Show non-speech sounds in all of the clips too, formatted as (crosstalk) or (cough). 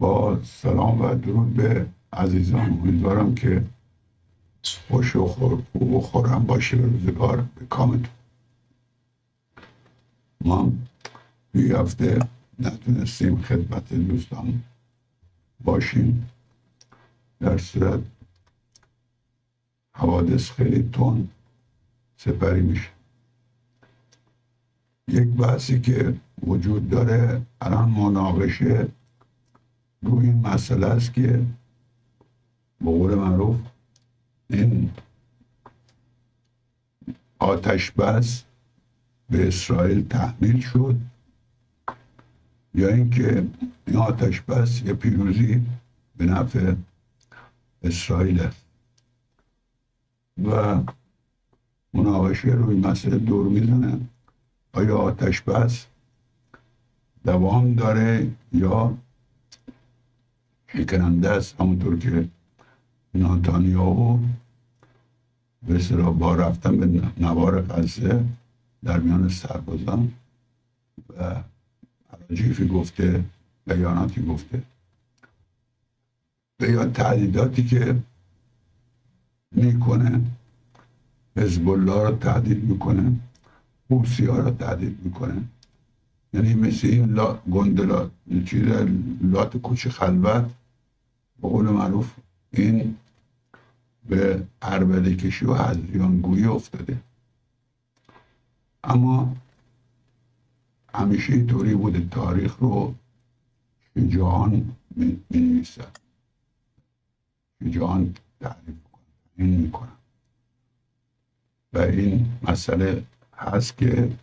با سلام و درود به عزیزان. امیدوارم که خوش و خوب و خورم باشه به روزگار. به کامتون. ما توی هفته نتونستیم خدمت دوستان باشیم. در صورت حوادث خیلی تون سپری میشه. یک بحثی که وجود داره الان مناقشه روی این مسئله است که به قول معروف این آتش بس به اسرائیل تحمیل شد یا اینکه این آتش بس یه پیروزی به نفع اسرائیل است. و مناقشه روی مسئله دور می‌زنه. آیا آتش بس دوام داره یا شکننده است همونطور که ناتانیاهو به با رفتن به نوار غزه در میان سربازان و عراجیفی گفته بیاناتی گفته. به یا تعدیداتی که می‌کنه حزب الله رو تعدید می‌کنه حوسی ها رو تعدید می‌کنه. یعنی مثل این لا چیز لات کوچه خلوت به قول معروف این به عربده کشی و هزیانگویی افتاده. اما همیشه اینطوری بوده تاریخ رو شجاعان می نویسد. شجاعان تعریف این می‌کنن و این مسئله هست که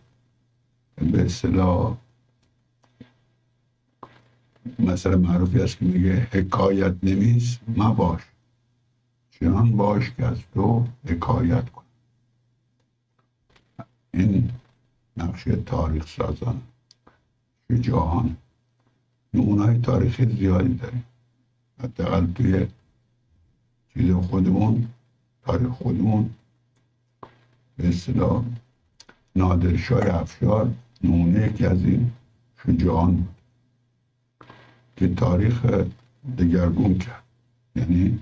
به اصطلاح مثلا معروفی است که میگه حکایت نویس مباش. چنان باش که از تو حکایت کن این نقشه تاریخ سازان شجاعان نمونای تاریخی زیادی داریم. حداقل توی چیز خودمون تاریخ خودمون. به اصطلاح نادرشاه افشار نمونه یکی از این شجاعان که تاریخ دگرگون کرد. یعنی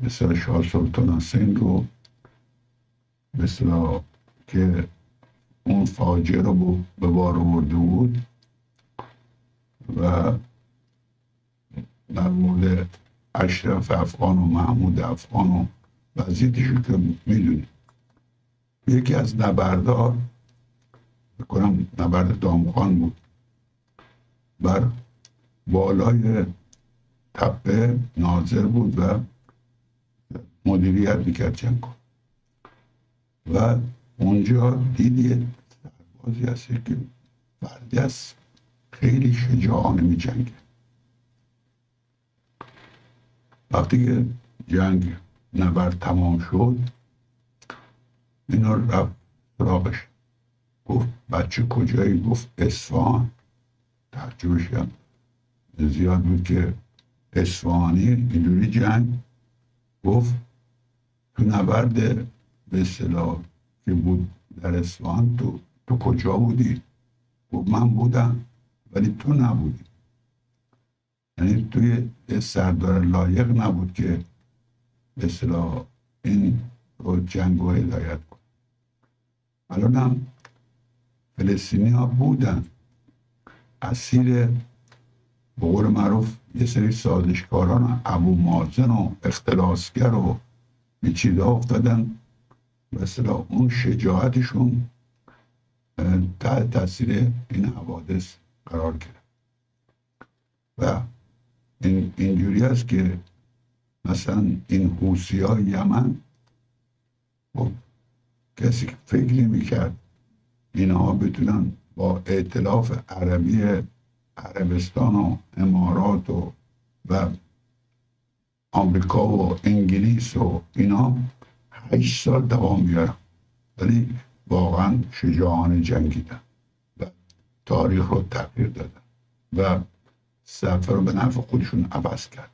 مثل شاه سلطان حسین رو مثل که اون فاجعه رو به بار آورده بود و در مورد اشرف افغان و محمود افغان و وضعیتشو که می‌دونید یکی از نبردها بکنم نبرد دامخان بود. بر بالای تپه ناظر بود و مدیریت می‌کرد جنگ و اونجا دیدی سربازی هست که فردی خیلی شجاعانه می جنگه وقتی که جنگ نبرد تمام شد اینا رفت سراغش. گفت بچه کجایی؟ گفت اصفهان. ترجمهش هم زیاد بود که اصفهانی اینجوری جنگ گفت تو نبرد به اصطلاح که بود در اصفهان تو تو کجا بودی؟ گفت من بودم ولی تو نبودی. یعنی توی سردار لایق نبود که به اصطلاح این رو جنگ و هدایت کن الان هم فلسطینی ها بودن. اسیر به قول معروف یه سری سازشکاران ابو مازن و اختلاسگر و به چیزا افتادن. مثلا اون شجاعتشون تحت تاثیر این حوادث قرار گرفت. و این اینجوری است که مثلا این حوسی های یمن کسی فکر نمی کرد اینها بتونن با اعتلاف عربی عربستان و امارات و و آمریکا و انگلیس و اینا هشت سال دوام بیارن ولی واقعا شجاعانه جنگیدن و تاریخ رو تغییر دادن و سفر رو به نفع خودشون عوض کردن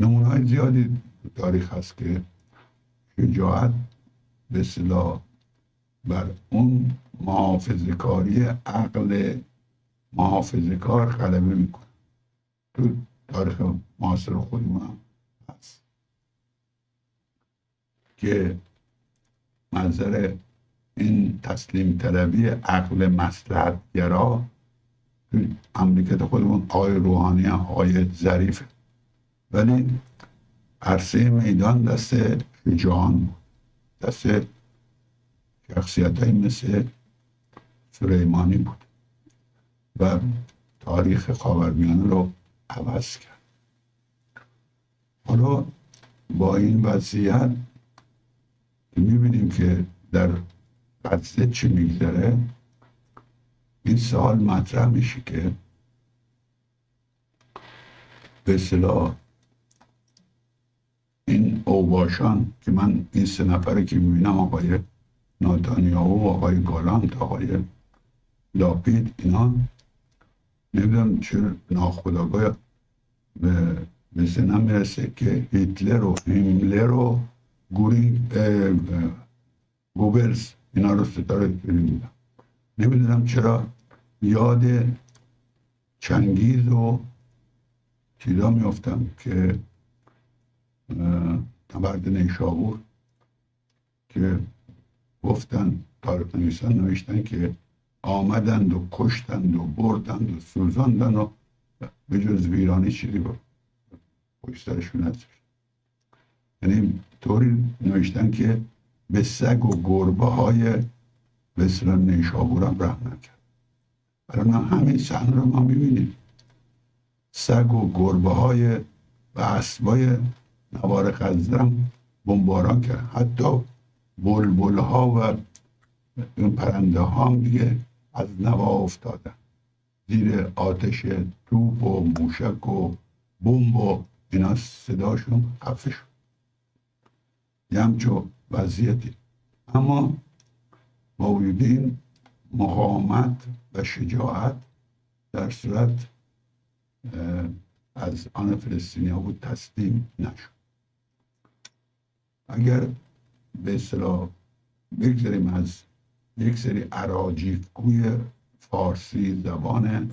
نمونه های زیادی تاریخ هست که شجاعت به صلاح بر اون محافظ کاری عقل محافظه کار غلبه می‌کنه. تو تاریخ معاصر خودمون هم هست. که منظر این تسلیم طلبی عقل مسلحت گرا امریکت خودمون آقای روحانی هم آقای ظریف. ولی عرصه میدان دست بود. دست شخصیت های مثل سلیمانی بود و تاریخ خاورمیانه رو عوض کرد. حالا با این وضعیت می‌بینیم که در قصه چی میگذره. این سوال مطرح میشه که به صلاح این اوباشان که من این سه نفره که می‌بینم آقای ناتانیاهو و آقای گالانت آقای لاپید اینا نمی‌دونم چرا ناخداگاه به سنم می‌رسه که هیتلر و هیملر و گورینگ گوبلز اینا رو ستاره بودم نمی‌دونم چرا یاد چنگیز و چیزا میفتم که نبرد نیشابور که گفتن تاریخ نویسان نوشتن که آمدند و کشتند و بردند و سوزاندند و به جز ویرانی چیزی بود پشت سرشون یعنی طوری نوشتن که به سگ و گربه های به نیشابور هم رحم نکرد. الان همین صحنه رو ما می‌بینیم. سگ و گربه های و اسبای نوار خزرم بمباران کرد. حتی بلبل ها و پرنده ها دیگه از نوا افتادن. زیر آتش توپ و موشک و بمب و اینا صداشون خفه شد. یه همچو وضعیتی. اما با این مقاومت و شجاعت در صورت از آن فلسطینی ها بود تسلیم نشد. اگر به اصطلاح بگذاریم از یک سری عراجیفگوی فارسی زبان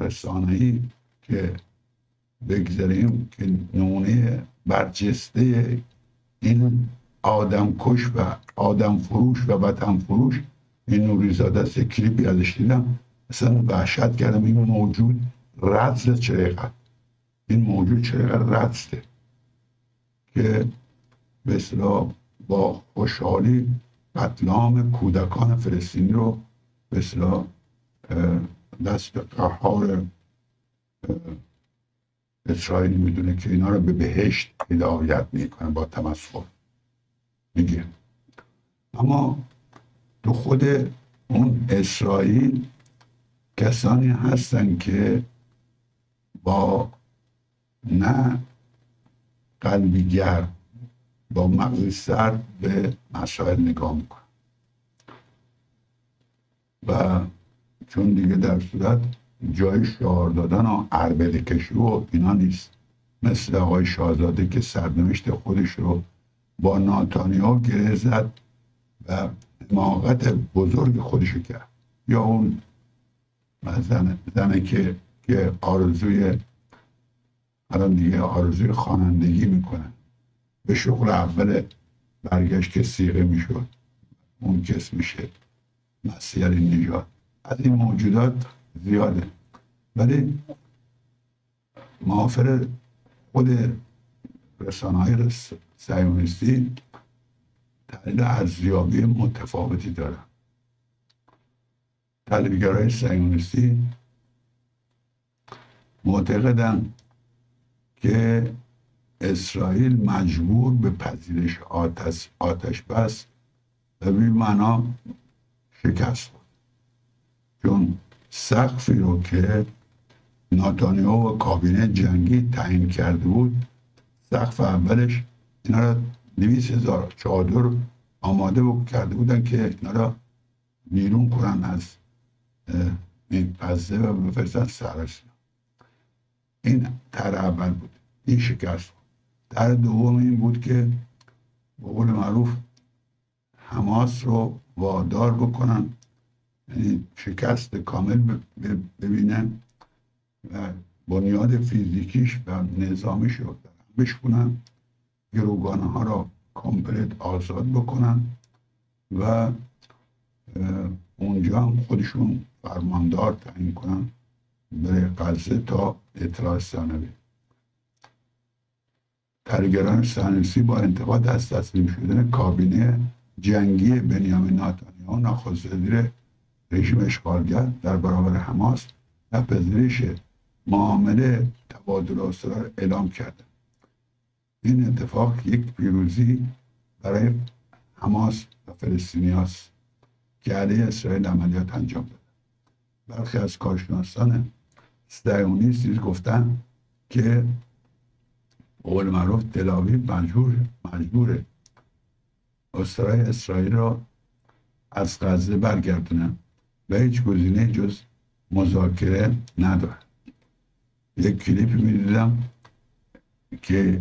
رسانه‌ای که بگذاریم که نونه برجسته این آدم کش و آدم فروش و وطن فروش این نوری زاده است کلیپی ازش دیدم. اصلا وحشت کردم. این موجود رد چقدر این موجود چقدر رد که به با خوشحالی قتلام کودکان فلسطینی رو به دست قهار اسرائیل می‌دونه که اینا رو به بهشت هدایت می‌کنه با تمسخر. میگه. اما تو خود اون اسرائیل کسانی هستن که با نه قلبی گرم با مغزی سرد به مسائل نگاه می‌کنن و چون دیگه در صورت جای شعار دادن و عربده کشی و اینا نیست. مثل آقای شاهزاده که سرنوشت خودش رو با ناتانیا گره زد و حماقت بزرگ خودش کرد. یا اون زنه, زنه که که آرزوی الان دیگه آرزوی خوانندگی می‌کنن به شغل اول برگشت که سیغه می‌شد. اون کس میشه مسیح نجات. از این موجودات زیاده. ولی معافر خود رسانه های سیونیستی تحلیل ارزیابی متفاوتی دارن تحلیلگرهای سیونیستی معتقدن که اسرائیل مجبور به پذیرش آتش, آتش بس و بی معنا شکست بود چون سقفی رو که ناتانیو و کابینه جنگی تعیین کرده بود سقف اولش اینا را دویست هزار چادر آماده کرده بودن که اینا را بیرون کنن از این غزه و بفرستن سرش این تر اول بود. این شکست بود در دوم این بود که به قول معروف حماس رو وادار بکنن یعنی شکست کامل ببینن و بنیاد فیزیکیش و نظامیش رو بشکنن گروگانه ها را کامپلیت آزاد بکنن و اونجا هم خودشون فرماندار تعیین کنن برای غزه تا اطلاع ثانوی کارگران صهیونیستی با انتقاد از تسلیم شدن کابینه جنگی بنیامین نتانیاهو نخست وزیر رژیم اشغالگر در برابر حماس و پذیرش معامله تبادل اسرار اعلام کرده این اتفاق یک پیروزی برای حماس و فلسطینیاست که علیه اسرائیل عملیات انجام داده. برخی از کارشناسان صهیونیست گفتن که قول معروف دلاوی مجبور مجبوره. اسرای اسرائیل را از غزه برگردونه و هیچ گزینه جز مذاکره نداره یک کلیپ می‌دیدم که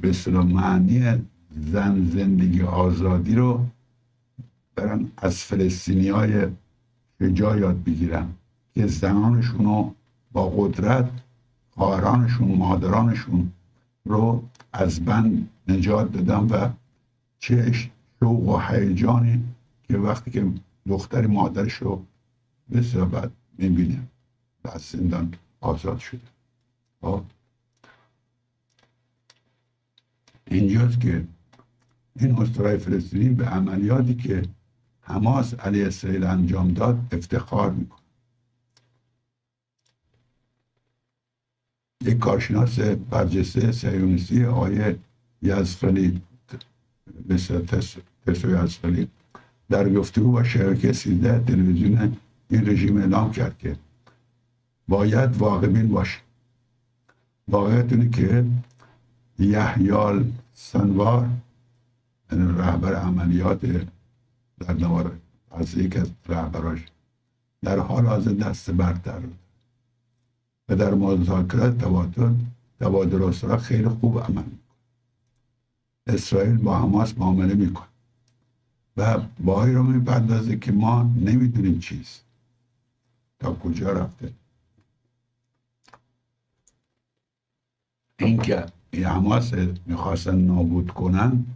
به معنی زن زندگی آزادی رو برن از فلسطینی های شجاع یاد بگیرن که زنانشون رو با قدرت خواهرانشون مادرانشون رو از بند نجات دادن و چه شوق و هیجانی که وقتی که دختری مادرش رو بسیار بعد می‌بینه و از زندان آزاد شده. خب. اینجاست که این استرای فلسطینی به عملیاتی که حماس علی اسرائیل انجام داد افتخار می‌کنه. یک کارشناس برجسته سیونیستی آقای یزخلی مثل تسو یزخلی در گفتگو با شبکه سیزده تلویزیون این رژیم اعلام کرد که باید واقع بین باشه. واقعیت اینه که یحیال سنوار یعنی رهبر عملیات در نوار از یک از رهبراش در حال حاضر دست برتر در مذاکرات تبادل تبادل اسرا خیلی خوب عمل می‌کنه. اسرائیل با حماس معامله می‌کنه. و باهایی رو می‌پردازه که ما نمی‌دونیم چیست. تا کجا رفته. اینکه این حماس می‌خواستن نابود کنن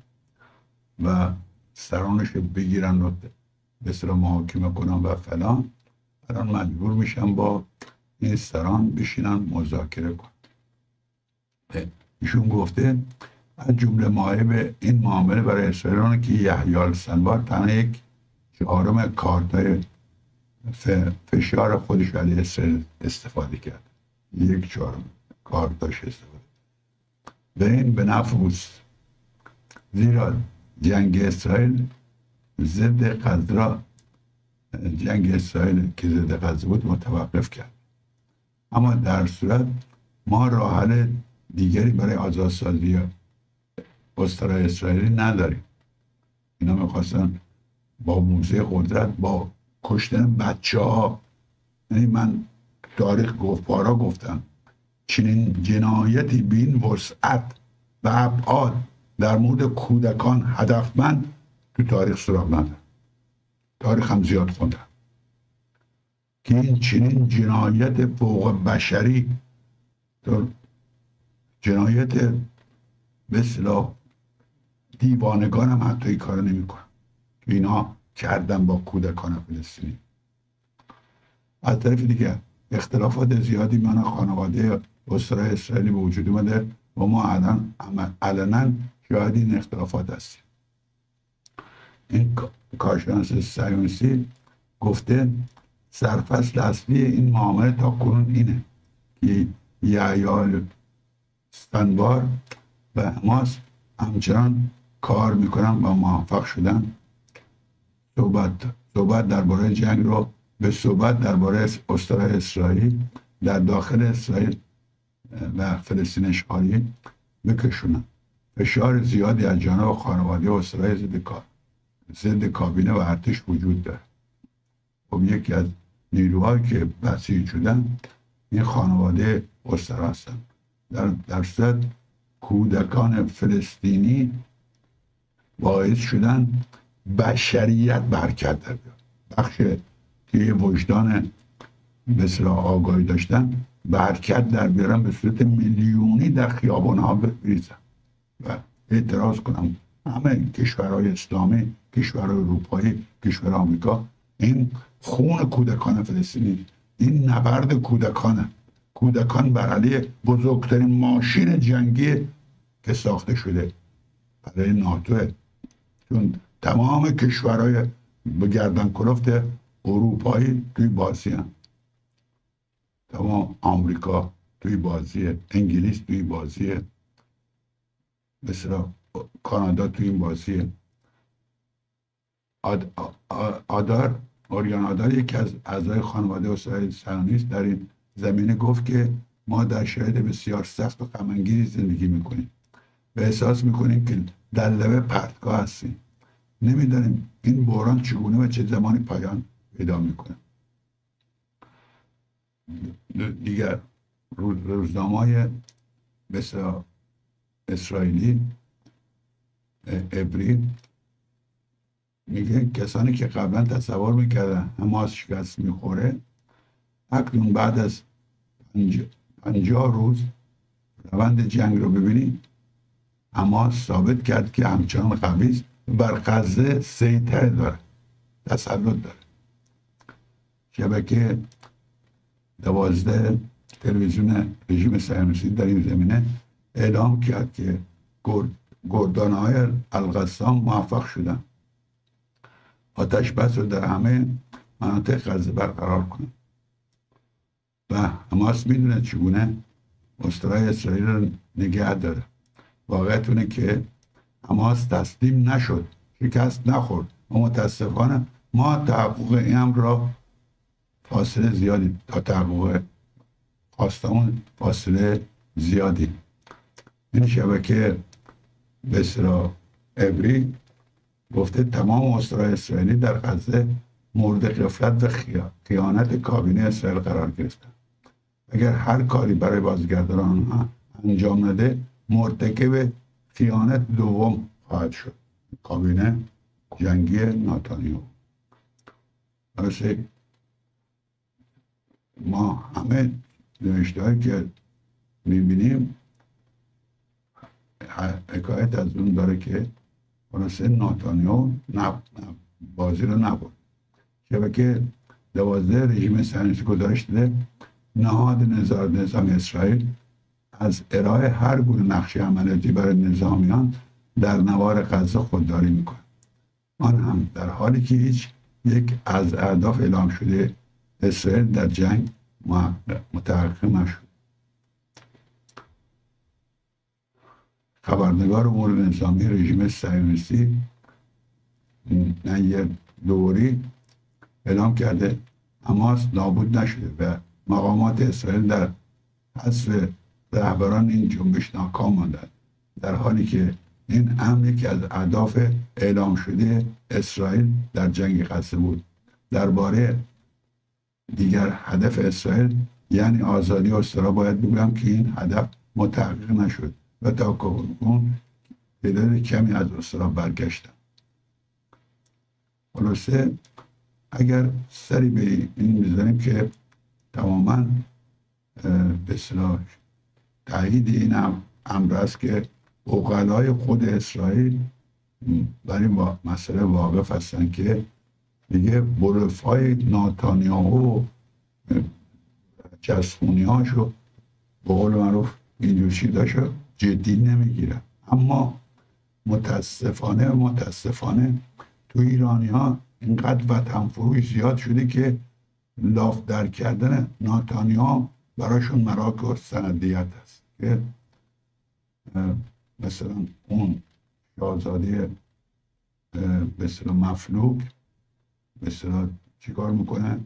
و سرانش بگیرن و به محاکمه کنن و فلان الان مجبور میشن با این سران بشینن مذاکره کن ایشون گفته از جمله معایب این معامله برای اسرائیل که یحیال سنوار تنها یک چهارم کارتای فشار خودش علیه اسرائیل استفاده کرد. یک چهارم کارتاش استفاده به این به نفوس زیرا جنگ اسرائیل ضد غزه جنگ اسرائیل که ضد غزه بود متوقف کرد. اما در صورت ما راه حل دیگری برای آزادسازی استرای اسرائیلی نداریم. اینا می‌خواستن با موزه قدرت با کشتن بچه ها یعنی من تاریخ گفت پارا گفتم چنین جنایتی بین وسعت و ابعاد در مورد کودکان هدفمند تو تاریخ سراغ ندارم. تاریخ هم زیاد خوندم. که این چنین جنایت فوق بشری جنایت اصطلاح دیوانگان هم حتی این کار نمی‌کنن. که اینا کردن با کودکان فلسطینی. از طرف دیگه اختلافات زیادی میان خانواده اسرای اسرائیلی به وجود اومده. و ما علنا شاید این اختلافات هستیم. این کارشناس سیونسی گفته سرفصل اصلی این معامله تا کنون اینه که یعیال استنبار و حماس همچنان کار می‌کنن و موفق شدن. صحبت صحبت درباره جنگ رو به صحبت درباره استرای اسرائیل در داخل اسرائیل و فلسطین اشغالی بکشونن. فشار زیادی از جانب خانواده اسرائیل ضد کار ضد کابینه و ارتش وجود داره. خب یکی از نیروهایی که بسیج شدن این خانواده اسرا هستن. در, در صورت کودکان فلسطینی باعث شدن بشریت برکت در بخش که یه وجدان مثل آگاهی داشتن به حرکت در بیارن به صورت میلیونی در خیابان ها بریزن. و اعتراض کنم همه کشورهای اسلامی کشورهای اروپایی کشور آمریکا این خون کودکان فلسطینی. این نبرد کودکانه. کودکان بر علیه بزرگترین ماشین جنگی که ساخته شده. برای ناتو. چون تمام کشورهای به گردن کلفت اروپایی توی بازی هم. تمام آمریکا توی بازی انگلیس توی بازی مثل کانادا توی این بازی. آد آدار اوریان آدار یکی از اعضای خانواده اسرائیل سیونیست در این زمینه گفت که ما در شرایط بسیار سخت و غمانگیزی زندگی می‌کنیم. و احساس می‌کنیم که در لبه پرتگاه هستیم. نمی‌دانیم این بحران چگونه و چه زمانی پایان پیدا می‌کنه. دیگر روزنامه های مثل اسرائیلی ابری میگه کسانی که قبلا تصور می‌کردن حماس شکست می‌خوره اکنون بعد از پنجاه روز روند جنگ رو ببینید. اما ثابت کرد که همچنان قوی بر غزه سیطره داره تسلط داره شبکه دوازده تلویزیون رژیم صهیونیستی در این زمینه اعلام کرد که گردان های القسام موفق شدن آتش بس رو در همه مناطق غزه برقرار کنند و حماس می‌دونه چگونه مسترای اسرائیل رو نگه داره. واقعیت که حماس تسلیم نشد شکست نخورد. و متاسفانه ما تحقق این امر را فاصله زیادی تا تحقق خواستمون فاصله زیادی. این شبکه بسرا ابری گفته تمام اسرای اسرائیلی در غزه مورد غفلت و خیانت کابینه اسرائیل قرار گرفتن. اگر هر کاری برای بازگردان انجام نده مرتکب خیانت دوم خواهد شد. کابینه جنگی ناتانیو ما همه نوشته که می‌بینیم حکایت از اون داره که خلاصه ناتانیو بازی رو نبود شبکه دوازده رژیم گزارش داده نهاد نظارت نظام اسرائیل از ارائه هر گونه نقشه عملیاتی برای نظامیان در نوار غزه خودداری می‌کنه آن هم در حالی که هیچ یک از اهداف اعلام شده اسرائیل در جنگ متحقق نشد. خبرنگار امور نظامی رژیم صهیونیستی نیر دوری اعلام کرده. حماس نابود نشده و مقامات اسرائیل در حذف رهبران این جنبش ناکام ماندند. در حالی که این امر یکی از اهداف اعلام شده اسرائیل در جنگ غزه بود. درباره دیگر هدف اسرائیل یعنی آزادی استرا باید بگویم که این هدف متحقق نشد. و تا کنون تعداد کمی از استرا برگشتن. خلاصه اگر سری به این می‌زنیم که تماما به اصطلاح تایید این امر است که اوغلای خود اسرائیل برای مسئله واقف هستن که دیگه بلوفای ناتانیاهو جسخونی هاشو به قول معروف اینجور چیزاشو جدی نمی‌گیرن. اما متاسفانه متاسفانه تو ایرانی ها اینقدر وطن فروش زیاد شده که لاف در کردن ناتانیا براشون مراک و سندیت است. که مثلا اون شاهزاده مثلا مفلوک مثلا چیکار می‌کنن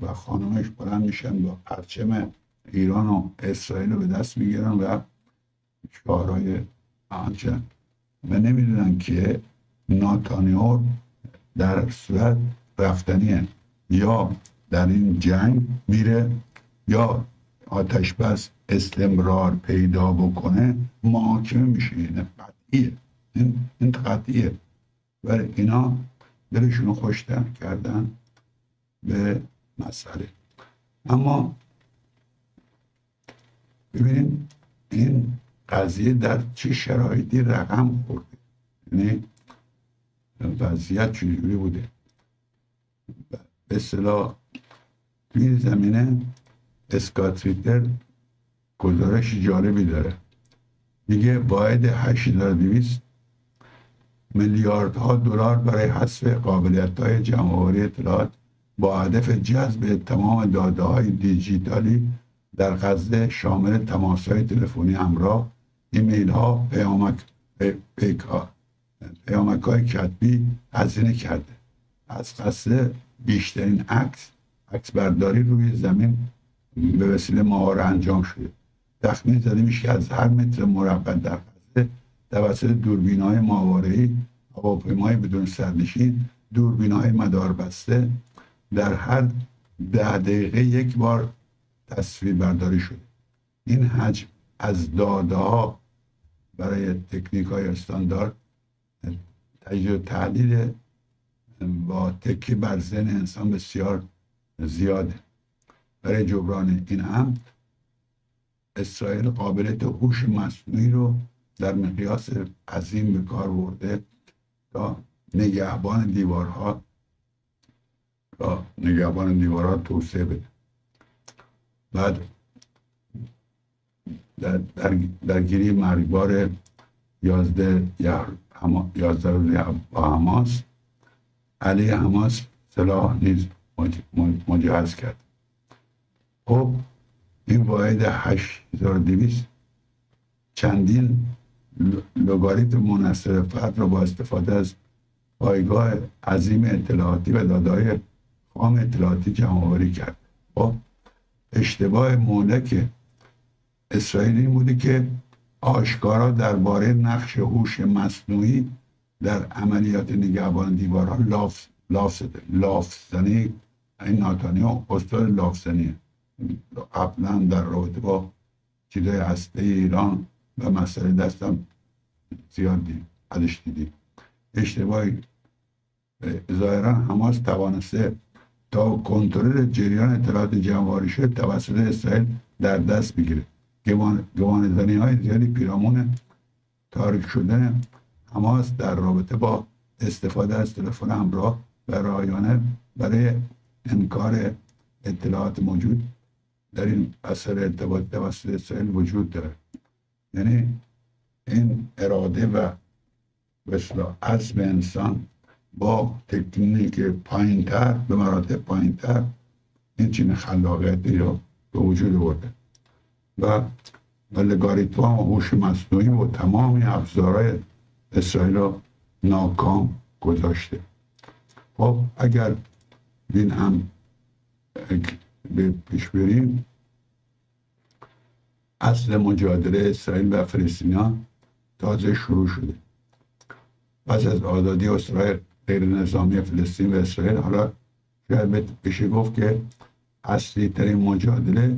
و خانمش بلند میشن با پرچم ایران و اسرائیل رو به دست می‌گیرن و شعارهای آنچه و نمی‌دونن که ناتانیور در صورت رفتنیه. یا در این جنگ میره یا آتش بس استمرار پیدا بکنه محاکمه میشه. این قطعیه. این قطعیه. و اینا دلشون خوشتر کردن به مسئله. اما ببینیم این قضیه در چه شرایطی رقم خورده. یعنی وضعیت چجوری بوده؟ به اصطلاح این زمینه اسکات ریتر گزارش جالبی داره. میگه باید 8200 میلیاردها دلار برای حذف قابلیت های جمعآوری اطلاعات با هدف جذب تمام داده های دیجیتالی در غزه شامل تماس های تلفنی همراه ایمیل ها پیامک ها پیامک های کتبی هزینه کرده. از غزه بیشترین عکس عکس برداری روی زمین به وسیله ماهار انجام شده. تخمین زده میشه که از هر متر مربع در غزه توسط دوربین های ماهوارهای هواپیمای بدون سرنشین دوربین های مدار بسته. در هر ده دقیقه یک بار تصویر برداری شده. این حجم از داده ها برای تکنیک های استاندارد تجربه تحلیل با تکی بر ذهن انسان بسیار زیاده. برای جبران این عمد اسرائیل قابلیت هوش مصنوعی رو در مقیاس عظیم به کار برده تا نگهبان دیوارها تا نگهبان دیوارها توسعه بده. بعد در, در درگیری مرگبار یازده یازده روزی با حماس. علیه حماس سلاح نیز مجهز کرد. خب این واحد 8200 چندین لگاریتم منصر فرد را با استفاده از پایگاه عظیم اطلاعاتی و دادای خام اطلاعاتی جمع کرد. خب اشتباه مولک اسرائیل این بوده که آشکارا درباره نقش هوش مصنوعی در عملیات نگهبان دیوارها لاف لاف لافزنی این ناتانیا استاد لافزنی قبلا در رابطه با چیزای هسته ایران و مسئله دستم زیاد دید ازش دیدیم. اشتباهی. ظاهرا حماس توانسته تا کنترل جریان اطلاعات جمعآوری شد توسط اسرائیل در دست بگیره. گمان های زیادی پیرامون تاریک شدن حماس در رابطه با استفاده از تلفن همراه و رایانه برای انکار اطلاعات موجود در این اثر ارتباط توسط اسرائیل وجود داره. یعنی این اراده و مثلا عزم انسان با تکنیک پایینتر به مراتب پایینتر این چین خلاقیتی رو به وجود برده و لگاریتما و هوش مصنوعی و تمام افزارهای اسرائیل رو ناکام گذاشته. خب اگر این هم پیش بریم اصل مجادله اسرائیل و فلسطینیان تازه شروع شده. پس از آزادی اسرائیل غیر نظامی فلسطین و اسرائیل حالا شاید بشه گفت که اصلی ترین مجادله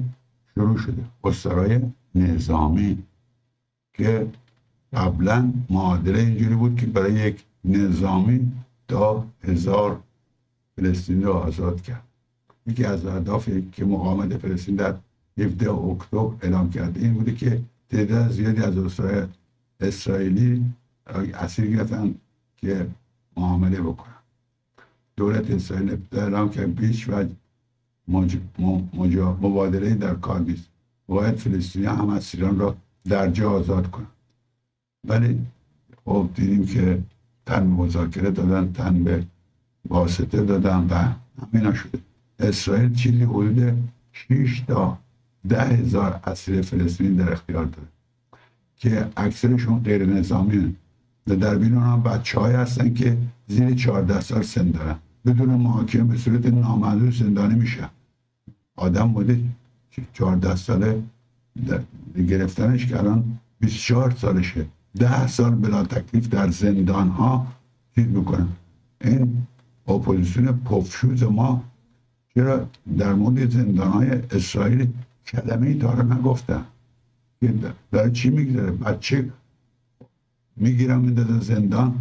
شروع شده. اسرای نظامی که قبلا معادله اینجوری بود که برای یک نظامی تا هزار فلسطینی رو آزاد کرد. یکی از اهدافی که مقاومت فلسطین در 17 اکتبر اعلام کرده این بوده که تعداد زیادی از اسرائیل اسرائیلی اسیر گرفتن که معامله بکنن. دولت اسرائیل اعلام کرد بیش و مبادله در کار نیست. باید فلسطینی هم اسیران را در جا آزاد کنن ولی خب دیدیم که تن مذاکره دادن تن به واسطه دادن و همینا شده اسرائیل چیزی حدود 6 تا ده هزار اسیر فلسطینی در اختیار داره که اکثرشون غیر نظامی و در بین هم بچه هستن که زیر 14 سال سن دارن. بدون محاکمه به صورت نامحدود زندانی میشن آدم بوده 14 ساله گرفتنش که الان 24 سالشه. ده سال بلا تکلیف در زندان ها چیز می‌کنن این اپوزیسیون پفشوز ما چرا در مورد زندان های اسرائیل کلمه ای داره نگفتن داره چی می‌گذاره بچه می‌گیرم میندازن زندان.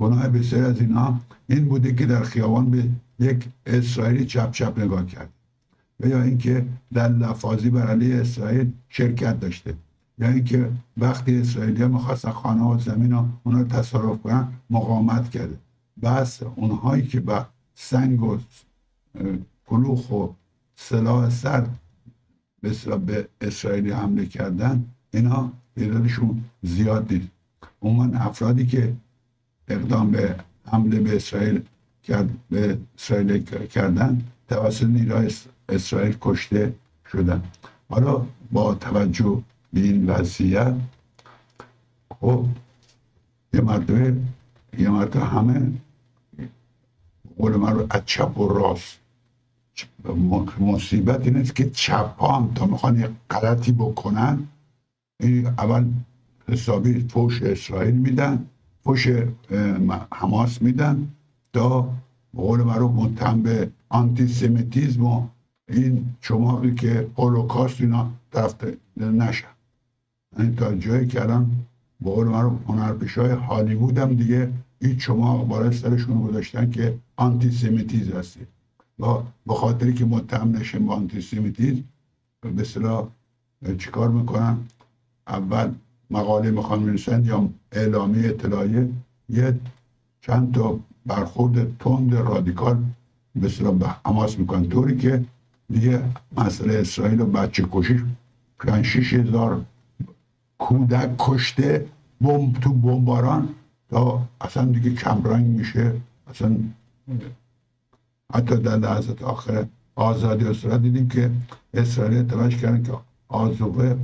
گناه بسیار از اینا این بوده که در خیابان به یک اسرائیلی چپ چپ نگاه کرد. و یا اینکه در لفاظی بر علیه اسرائیل شرکت داشته. یا اینکه وقتی اسرائیلی ها می‌خواستن خانه و زمین اونا تصرف کنن مقاومت کرده. بس اونهایی که به سنگ و کلوخ و سلاح سرد به اسرائیلی حمله کردن اینا تعدادشون زیاد نیست. عموما افرادی که اقدام به حمله به اسرائیل کرد به اسرائیل کردن توسط نیروهای اسرائیل کشته شدن. حالا با توجه به این وضعیت خب یه مرتبه یه مرتبه همه قول من رو از چپ و راست مصیبت این است که چپ هم تا می‌خوان یه غلطی بکنن اول حسابی فوش اسرائیل میدن. فوش حماس میدن تا قول رو متهم به آنتیسمیتیزم و این چماقی که هولوکاست اینا طرف نشن. این تا جایی که الان به قول من هنرپیش های هالیوود هم دیگه این چماق برای سرشون گذاشتن که آنتیسمیتیز هستی. و به خاطری که متهم نشن با آنتیسمیتیزم به صلاح چیکار می‌کنن؟ اول مقاله می‌خوان می‌رسن یا اعلامی اطلاعیه یه چند تا برخورد تند رادیکال به به حماس می‌کنن. طوری که دیگه مسئله اسرائیل و بچه کشی پنج شیش هزار کودک کشته بمب تو بمباران تا اصلا دیگه کمرنگ میشه. اصلا حتی در لحظات آخر آزادی اسرائیل دیدیم که اسرائیل تلاش کردن که آزوقه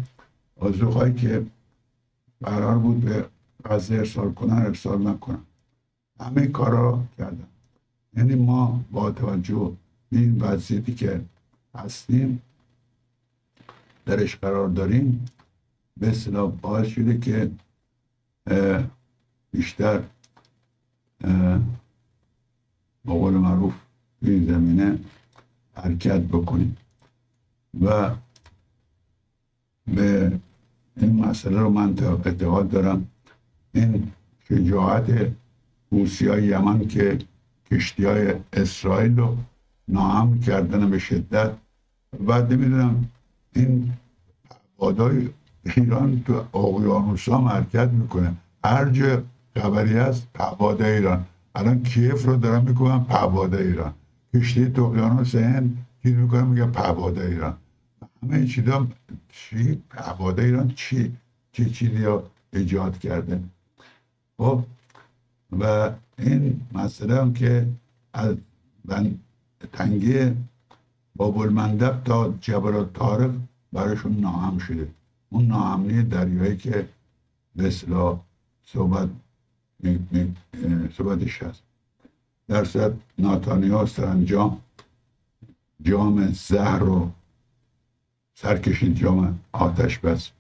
آزوقهایی که قرار بود به غزه ارسال کنن ارسال نکنن. همه کارا کردن. یعنی ما با توجه به این وضعیتی که هستیم درش قرار داریم به اصطلاح باعث شده که بیشتر با قول معروف این زمینه حرکت بکنیم. و به این مسئله رو من اعتقاد دارم. این شجاعت های یمن که کشتی های اسرائیل رو ناهم کردن به شدت. بعد نمی‌دونم این پهپادهای ایران تو اقیانوس ها حرکت می‌کنه. هر جا خبری هست پهپاد ایران. الان کیف رو دارم می‌کنم پهپاد ایران. کشتی تو اقیانوس هند چیز می‌کنم میگم پهپاد ایران. همه چیزا چی؟ پهپاد ایران چی؟ چی چیزی ها ایجاد کرده؟ خب و این مسئله هم که از تنگه باب المندب تا جبل تارق براشون ناهم شده. اون ناهمنی دریایی که اصلاح صحبت صحبتش هست. در صورت ناتانیا سرانجام جام زهر رو سرکشید جام آتش بس.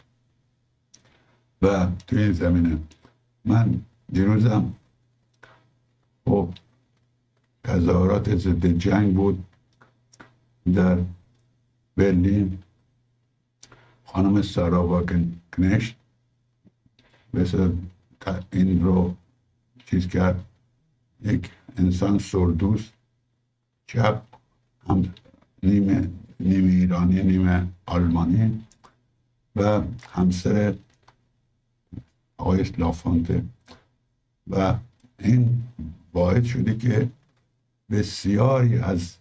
و توی این زمینه من دیروزم خب تظاهرات ضد جنگ بود در برلین. خانم سارا واگنشت مثل این رو چیز کرد. یک انسان سردوست چپ هم نیمه نیمه ایرانی نیمه آلمانی و همسر آقای لافونته. و این باعث شده که بسیاری از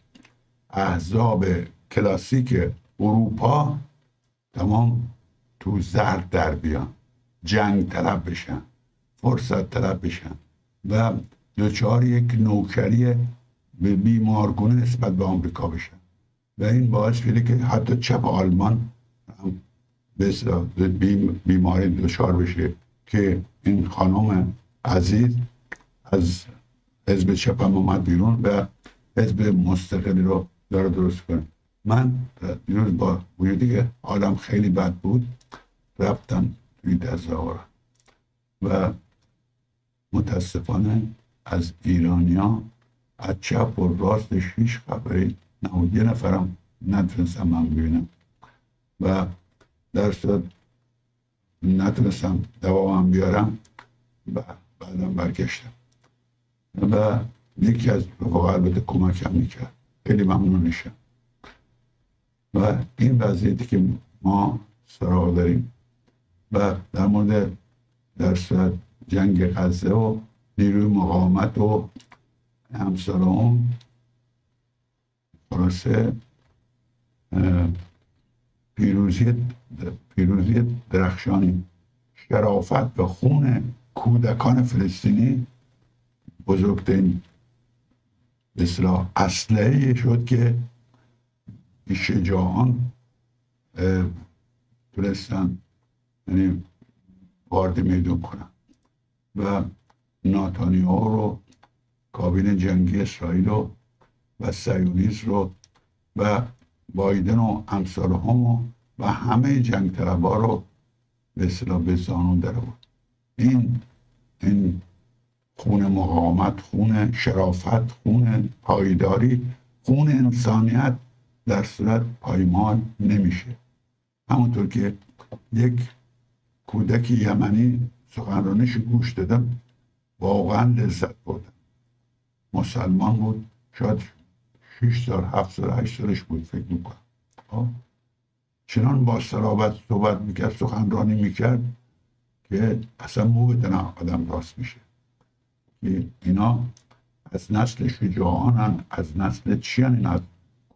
احزاب کلاسیک اروپا تمام تو زرد در بیان جنگ طلب بشن فرصت طلب بشن و دچار یک نوکری به بیمارگونه نسبت به آمریکا بشن. و این باعث شده که حتی چپ آلمان هم بیماری دچار بشه که این خانم عزیز از حزب چپ هم اومد بیرون و حزب مستقلی رو داره درست کنه. من دیروز با وجودی که حالم خیلی بد بود رفتم توی تظاهرات و متاسفانه از ایرانیا از چپ و راستش هیچ خبری نبود یه نفرم نتونستم من ببینم. و در صورت نتونستم دوامم بیارم و بعدم برگشتم. و یکی از رفقا البته کمک هم می‌کرد. خیلی ممنونشم و این وضعیتی که ما سراغ داریم و در مورد در صورت جنگ غزه و نیروی مقاومت و همسر اون خلاصه پیروزی پیروزی درخشانی. شرافت و خون کودکان فلسطینی بزرگترین اصلاح اسلحه شد که شجاعان تونستن یعنی وارد میدون کنن. و ناتانیاهو رو کابین جنگی اسرائیل رو و سیونیز رو و بایدن و امثال هم و همه جنگ رو به اصطلاح به زانون در این این خون مقاومت خون شرافت خون پایداری خون انسانیت در صورت پایمال نمیشه. همونطور که یک کودک یمنی سخنرانش گوش دادم واقعا لذت بردم. مسلمان بود شاید 6 سال 7 سال 8 سالش بود فکر می‌کنم. خب؟ چنان با سرابت صحبت می‌کرد سخنرانی می‌کرد که اصلا مو بدن آدم راست میشه. که اینا از نسل شجاعانن از نسل چی این از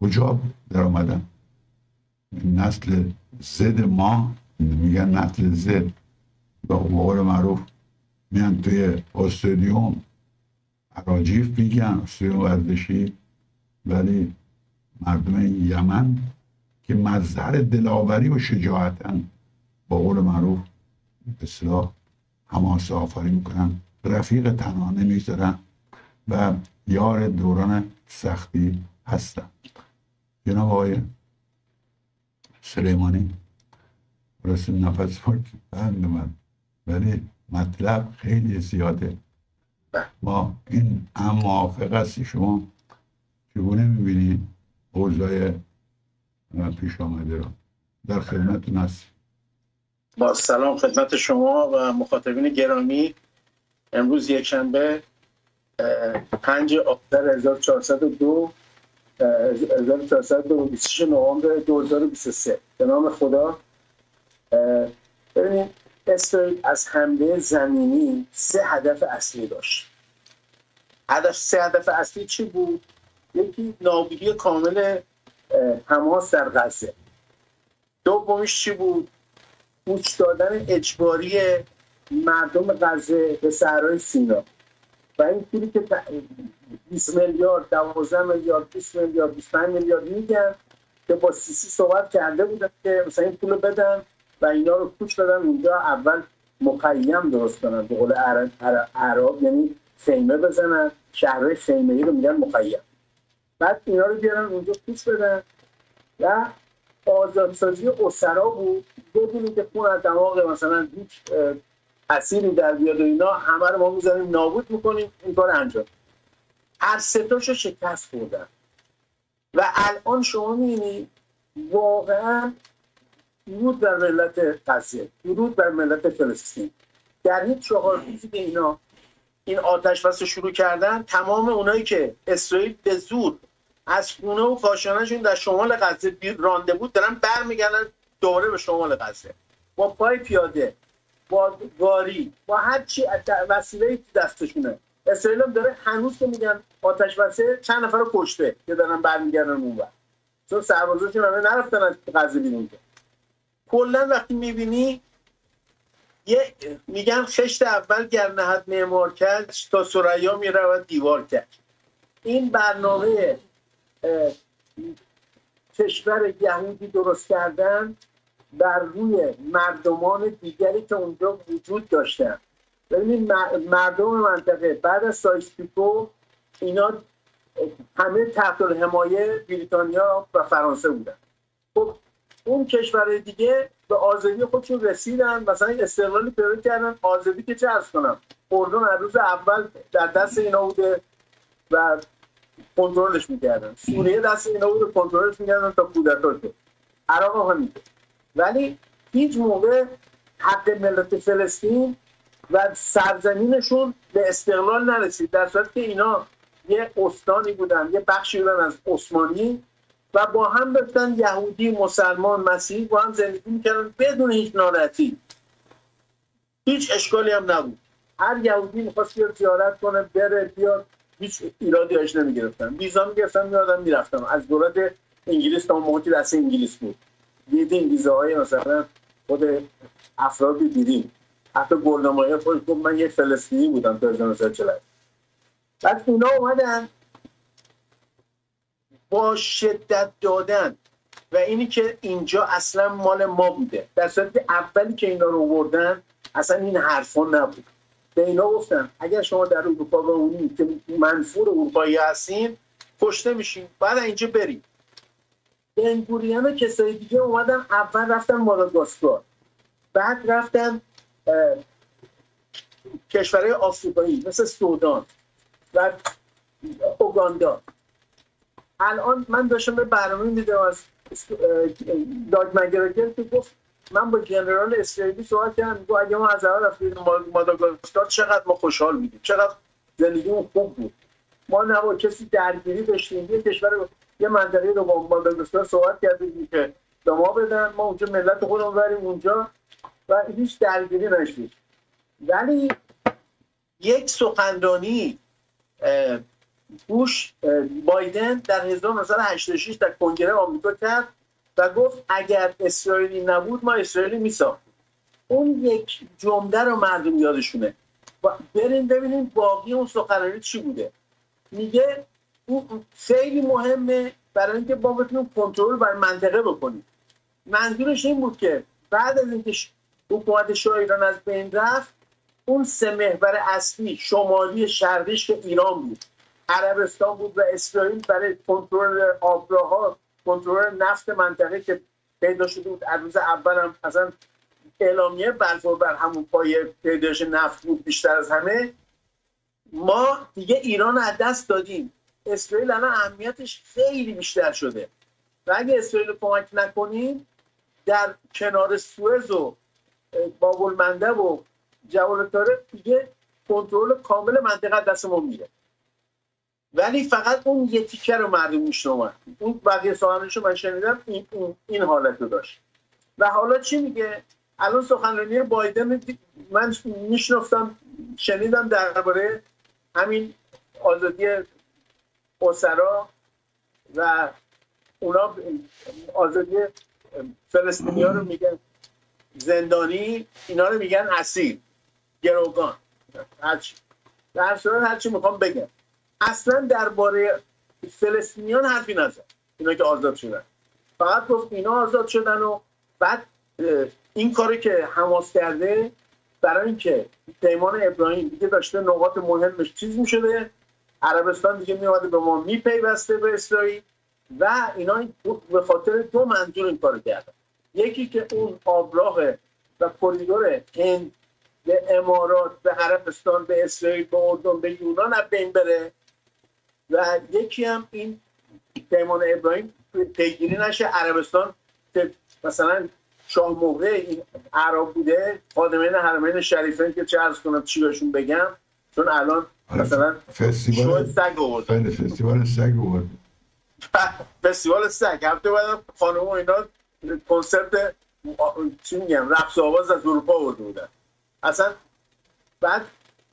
کجا در آمدن؟ نسل زد ما میگن نسل زد با قول معروف میان توی استادیوم عراجیف میگن استادیوم ورزشی ولی مردم یمن که مظهر دلاوری و شجاعتن با قول معروف اصلاح حماسه آفری می‌کنن رفیق تنها نمی‌ذارن و یار دوران سختی هستن. جناب آقای سلیمانی رسیم نفس بند من. ولی مطلب خیلی زیاده. ما این هم موافق هستی شما چگونه می‌بینید اوضاع پیش آمده رو؟ در خدمتتون هست با سلام خدمت شما و مخاطبین گرامی. امروز یک شنبه 5 آذر 1402 1426 نوامبر 2023 به نام خدا. ببینید اسرائیل از حمله زمینی سه هدف اصلی داشت. هدف سه هدف اصلی چی بود؟ یکی نابودی کامل حماس در غزه. دومیش چی بود؟ کوچ دادن اجباری مردم غزه به صحرای سینا. و این پولی که 20 میلیارد 12 میلیارد 20 میلیارد 25 میلیارد میگن که با سیسی صحبت کرده بودن که مثلا این پول بدن و اینا رو کوچ بدن. اونجا اول مقیم درست کنن به قول عرب یعنی خیمه بزنن. شهرهای خیمه ای رو میگن مقیم. بعد اینا رو بیارن اونجا کوچ بدن. و آزادسازی اسرا بود. بدونی که خون از دماغ مثلا هیچ اسیری در بیاد و اینا همه رو ما می‌زنیم نابود می‌کنیم. این کار انجام. هر ستاشو شکست خوردن. و الان شما می‌بینی واقعا درود بر ملت غزه درود بر ملت فلسطین. در این چهار روزی که اینا این آتش بس شروع کردن تمام اونایی که اسرائیل به زور از خونه و کاشانهشون در شمال غزه رانده بود دارن برمیگردن دوره به شمال غزه. با پای پیاده با گاری با هر چی وسیله دستشونه. اسرائیل هم داره هنوز که میگن آتش بسه چند نفر کشته که دارن برمیگردن اون وقت چون سربازاشون همه نرفتن از غزه بیرون. کلا وقتی می‌بینی یه میگن خشت اول گر نهد معمار کرد تا سریا می‌رود دیوار کرد. این برنامه کشور یهودی درست کردن بر روی مردمان دیگری که اونجا وجود داشتن. ببینید مردم منطقه بعد از سایسپیکو اینا همه تحت حمایه بریتانیا و فرانسه بودن. خب اون کشورهای دیگه به آزادی خودشون رسیدن. مثلا استقلالی پیدا کردن. آزادی که چه کنم اردن از روز اول در دست اینا بوده و کنترلش می‌کردن. سوریه دست اینا بود کنترلش می‌کردن تا کودتا شد. عراق هم ولی هیچ موقع حق ملت فلسطین و سرزمینشون به استقلال نرسید. در صورت که اینا یه استانی بودن یه بخشی بودن از عثمانی و با هم بفتن یهودی مسلمان مسیحی با هم زندگی می‌کردن بدون هیچ ناراحتی. هیچ اشکالی هم نبود. هر یهودی می‌خواست بیاد زیارت کنه بره بیاد. هیچ ایرادی ازش نمی‌گرفتن ویزا می‌گرفتن میادم می‌رفتم. از دولت انگلیس تا موقعی دست انگلیس بود. دیدیم ویزاهای مثلا خود افرادی دیدیم حتی گلنامه خود گفت من یک فلسطینی بودم تا 1940 بعد اونا اومدن با شدت دادن. و اینی که اینجا اصلا مال ما بوده. در صورتی اولی که اینا رو وردن اصلا این حرفا نبود. به اینا گفتن اگر شما در اروپا بمونید که منفور اروپایی هستین کشته میشین. بعد اینجا بریم. بنگوریان و کسای دیگه اومدن اول رفتن ماداگاسکار. بعد رفتن کشورهای آفریقایی مثل سودان و اوگاندا. الان من داشتم به برنامه میدم از داگ که گفت من با جنرال اسرائیلی صحبت کردم گفت اگه ما از اول رفتیم ماداگاسکار چقدر ما خوشحال بودیم چقدر زندگیمون خوب بود. ما نه با کسی درگیری داشتیم یه کشور یه منطقه رو با ماداگاسکار صحبت کردیم که به ما بدن ما اونجا ملت خودمون بریم اونجا و هیچ درگیری نشدیم ولی یک سخنرانی بوش بایدن در 1986 در کنگره آمریکا کرد. و گفت اگر اسرائیلی نبود ما اسرائیلی میساختیم. اون یک جمله رو مردم یادشونه. بریم ببینیم باقی اون سخنرانی چی بوده. میگه اون خیلی مهمه برای اینکه با بتونیم کنترل بر منطقه بکنیم. منظورش این بود که بعد از اینکه حکومت شاه ایران از بین رفت اون سه محور اصلی شمالی شرقیش که ایران بود. عربستان بود و اسرائیل برای کنترل آبراها کنترل نفت منطقه که پیدا شده بود. از روز اول هم اصلا اعلامیه بلفور بر همون پای پیدایش نفت بود بیشتر از همه. ما دیگه ایران از دست دادیم. اسرائیل الان اهمیتش خیلی بیشتر شده. و اگه اسرائیل کمک نکنیم در کنار سوئز و بابل منده و تاره دیگه کنترل کامل منطقه دست ما میره. ولی فقط اون یه تیکه رو مردم میشنوند. اون بقیه سخنرانیش من شنیدم این, این, حالت رو داشت. و حالا چی میگه؟ الان سخنرانی بایدن من میشنفتم شنیدم درباره همین آزادی اسرا و اونا آزادی فلسطینی رو میگن زندانی اینا رو میگن اسیر گروگان. هرچی. در صورت هرچی می‌خوام بگم. اصلا درباره فلسطینیان حرفی نزد. اینا که آزاد شدن. فقط گفت اینا آزاد شدن و بعد این کاری که حماس کرده برای اینکه پیمان ابراهیم دیگه داشته نقاط مهمش چیز می‌شده. عربستان دیگه میومده به ما میپیوسته به اسرائیل و اینا به خاطر دو منظور این کار کردن. یکی که اون آبراه و کریدور هند به امارات به عربستان به اسرائیل به اردن به یونان از بین بره. و یکی هم این پیمان ابراهیم پیگیری نشه عربستان که مثلا شاه موقع این عرب بوده خادمین حرمین شریفین که چه ارز کنم چی بهشون بگم چون الان مثلا فستیوال سگ آورد. بله فستیوال سگ آورد. (laughs) فستیوال سگ. هفته بعد خانم و اینا کنسرت چی میگم رقص آواز از اروپا آورده بودن. اصلا بعد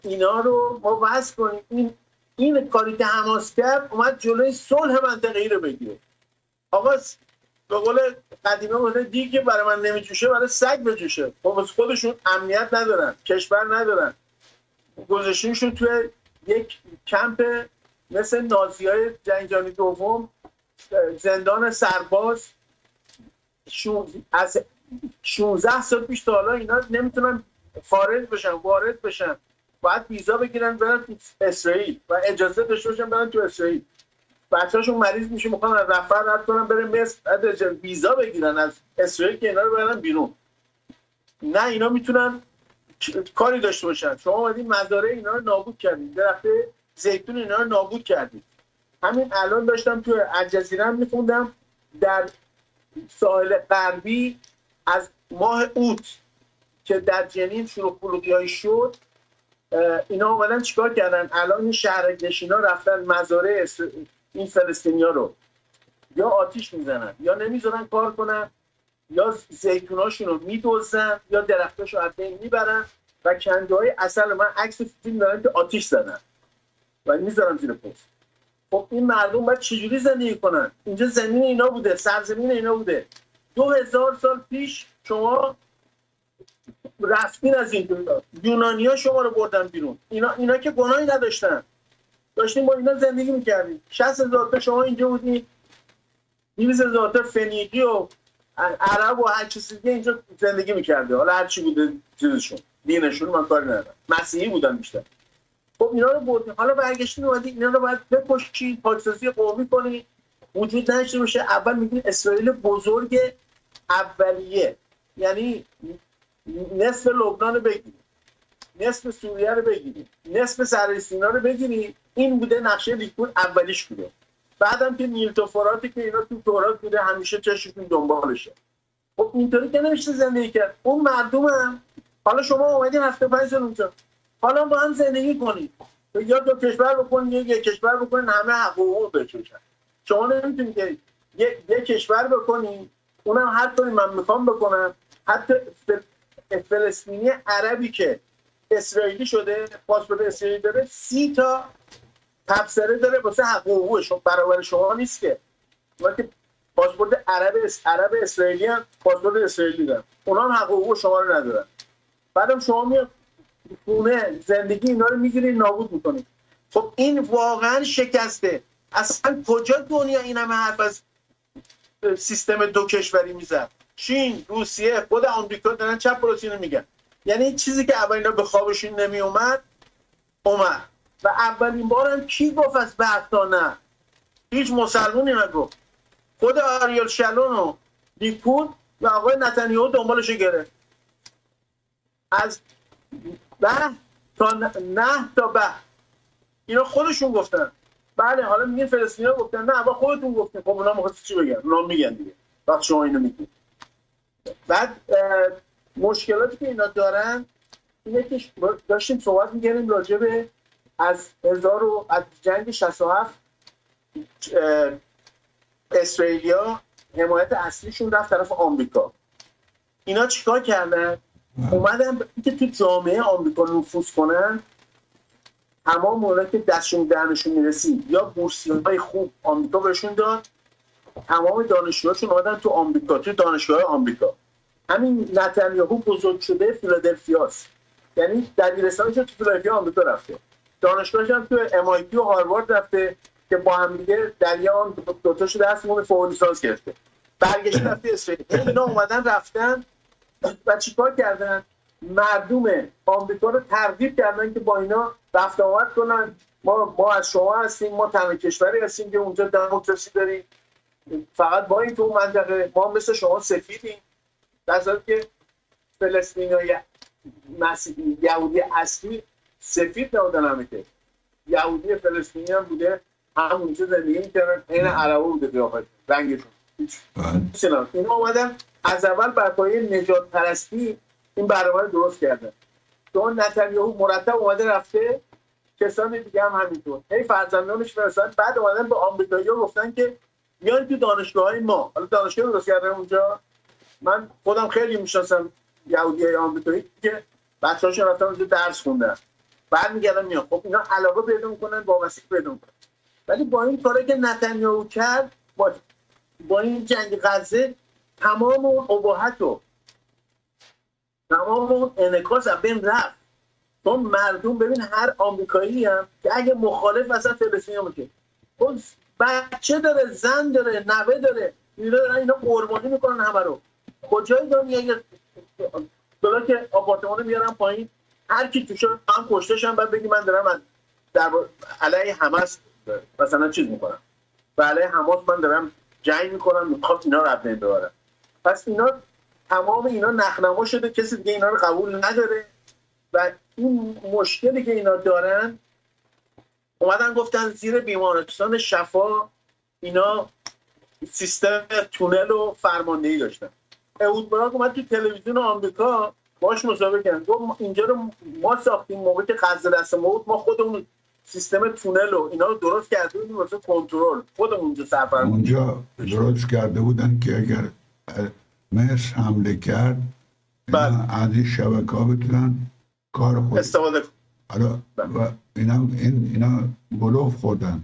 اینا رو ما وضع کنیم این این کاری که حماس کرد اومد جلوی صلح منطقه ای رو بگیره آقا به قول قدیمه گفته دی که برای من نمیجوشه برای سگ بجوشه. خب خودشون امنیت ندارن کشور ندارن. گذاشتیمشون توی یک کمپ مثل نازی های دوم زندان سرباز. از 16 سال پیش تا حالا اینا نمی‌تونن خارج بشن وارد بشن. باید ویزا بگیرن برن تو اسرائیل و اجازه داشته باشن برن تو اسرائیل. بچه‌هاشون مریض میشه می‌خوان از رفت رد کنن بره مصر. بعد ویزا بگیرن از اسرائیل که اینا رو برن بیرون. نه اینا می‌تونن کاری داشته باشن. شما اومدین مزارع اینا رو نابود کردید درخت زیتون اینا رو نابود کردید همین الان داشتم تو الجزیره میخوندم. در ساحل غربی از ماه اوت که در جنین شروع بلوگی شد اینا اومدن چیکار کردن؟ الان این شهر نشینا رفتن مزارع این فلسطینیا رو. یا آتیش می‌زنن یا نمی‌ذارن کار کنن یا زیتوناشون رو میدوزن یا درختاش رو از بین می‌برن و کنده های اصل من عکس فیلم دارن که آتیش زدن. و می‌ذارن زیر پست خب این مردم باید چجوری زندگی کنن؟ اینجا زمین اینا بوده سرزمین اینا بوده. دو هزار سال پیش شما رفتین از این دنیا. یونانی ها شما رو بردن بیرون. اینا, اینا که گناهی نداشتن. داشتیم با اینا زندگی می‌کردیم. 60 هزار تا شما اینجا بودین. 200 هزار تا فنیقی و عرب و هر چیزی دیگه اینجا زندگی می‌کرده. حالا هر چی بوده چیزشون. دینشون من کاری ندارم. مسیحی بودن بیشتر. خب اینا رو بردیم. حالا برگشتیم اومدی اینا رو باید بکشید پاکسازی قومی کنید وجود نداشته باشه. اول میگین اسرائیل بزرگ اولیه. یعنی نصف لبنان رو بگیریم. نصف سوریه رو بگیریم. نصف سر سینا رو بگیریم. این بوده نقشه لیکود اولیش بوده. بعدم که نیل که اینا تو تورات بوده همیشه چشمشون دنبالشه. خب اینطوری که نمیشه زندگی کرد. اون مردم هم حالا شما اومدین هفته پنج سال اونجا. حالا با هم زندگی کنید. یا دو کشور بکنید یک کشور بکنید همه حقوق بچشن شما نمی‌تونید که یک کشور بکنید اونم هر طوری من می‌خوام بکنم. حتی فلسطینی عربی که اسرائیلی شده پاسپورت اسرائیلی داره سی تا تبصره داره واسه حقوقش برابر شما نیست که. وقتی پاسپورت عرب عرب اسرائیلی هم پاسپورت اسرائیلی دارن. اونا هم حقوق شما رو ندارن. بعدم شما میاد خونه زندگی اینا رو می‌گیرید نابود می‌کنید خب این واقعا شکسته. اصلا کجا دنیا این همه حرف از سیستم دو کشوری می‌زد؟ چین روسیه خود آمریکا دارن چپ رو میگن. یعنی چیزی که اول اینا به خوابشون نمی اومد. اومد و اولین بارم کی گفت از بعد نه؟ هیچ مسلمونی نگفت. خود آریال شلون و لیکود و آقای نتانیاهو دنبالش گرفت. از به تا نه تا به. اینا خودشون گفتن. بله حالا میگین فلسطینیا گفتن. نه با خودتون گفتین. خب اونا می‌خواست چی بگن؟ اونا میگن دیگه. وقت شما اینو میگید بعد مشکلاتی که اینا دارن اینه که داشتیم صحبت میگردیم راجع به از هزار و از جنگ 67 اسرائیلیا حمایت اصلیشون رفت طرف آمریکا. اینا چیکار کردن؟ اومدن که تو جامعه آمریکا نفوذ کنن تمام موقع که دستشون درنشون می‌رسید. یا بورسی های خوب آمریکا بهشون داد تمام دانشجوهاشون اومدن تو آمریکا تو دانشگاه آمریکا. همین نتانیاهو بزرگ شده فیلادلفیاست یعنی دبیرستانش تو فیلادلفیا آمریکا رفته. دانشگاهش هم تو MIT و هاروارد رفته که با هم دیگه دریان دوتاشو دستمون فوق لیسانس گرفته. برگشت رفته اسرائیل. اینا اومدن رفتن. و چیکار کردن؟ مردم آمریکا رو ترغیب کردن که با اینا رفت آمد کنن. ما ما از شما هستیم ما تنها کشوری هستیم که اونجا دموکراسی داریم. فقط با این تو منطقه ما مثل شما سفیدیم. در که فلسطینی یهودی اصلی سفید نبودن همه که. یهودی فلسطینی هم بوده همونجا زندگی می‌کردن این عربه بوده قیافت رنگشون. بله. اینا اومدن از اول بر پایه نجات پرستی این برنامه درست کردن. چون نتانیاهو مرتب اومده رفته کسان دیگه هم همینطور. هی فرزندانش فرستادن بعد اومدن به آمریکایی‌ها گفتن که بیان تو دانشگاه های ما. حالا دانشگاه درست کردن اونجا. من خودم خیلی می‌شناسم یهودی های آمریکایی که بچه‌هاش رفتن اونجا درس خوندن. بعد میگردن میان. خب اینا علاقه پیدا می‌کنن وابستگی پیدا می‌کنن. ولی با این کاری که نتانیاهو کرد با, با این جنگ غزه تمام اون اباحت و تمام اون انکاس بین رفت. چون مردم ببین هر آمریکایی هم که اگه مخالف مثلا فلسطینی میشه اون بچه داره زن داره نوه داره. اینا دارن اینا قربانی می‌کنن همه رو. کجای دنیا یه که آپارتمان میارن پایین هر کی توش هم کشتشن بعد بگی من دارم در علیه حماس مثلا چیز می‌کنم. و علیه حماس من دارم جنگ می‌کنم می‌خواد اینا رو بین ببرم. پس اینا تمام اینا نخنما شده کسی دیگه اینا رو قبول نداره. و این مشکلی که اینا دارن اومدن گفتن زیر بیمارستان شفا اینا سیستم تونل و فرماندهی داشتن. اهود براک اومد تو تلویزیون آمریکا باش مصاحبه کردن. گفت اینجا رو ما ساختیم موقع که غزه دست ما بود ما خودمون سیستم تونل و اینا رو درست کرده بودیم واسه کنترل. خودمون اونجا سفر اونجا درست کرده بودن که اگر مصر حمله کرد بله. از این شبکه ها بتونن کار خود استفاده کن حالا و اینا این اینا بلوف خوردن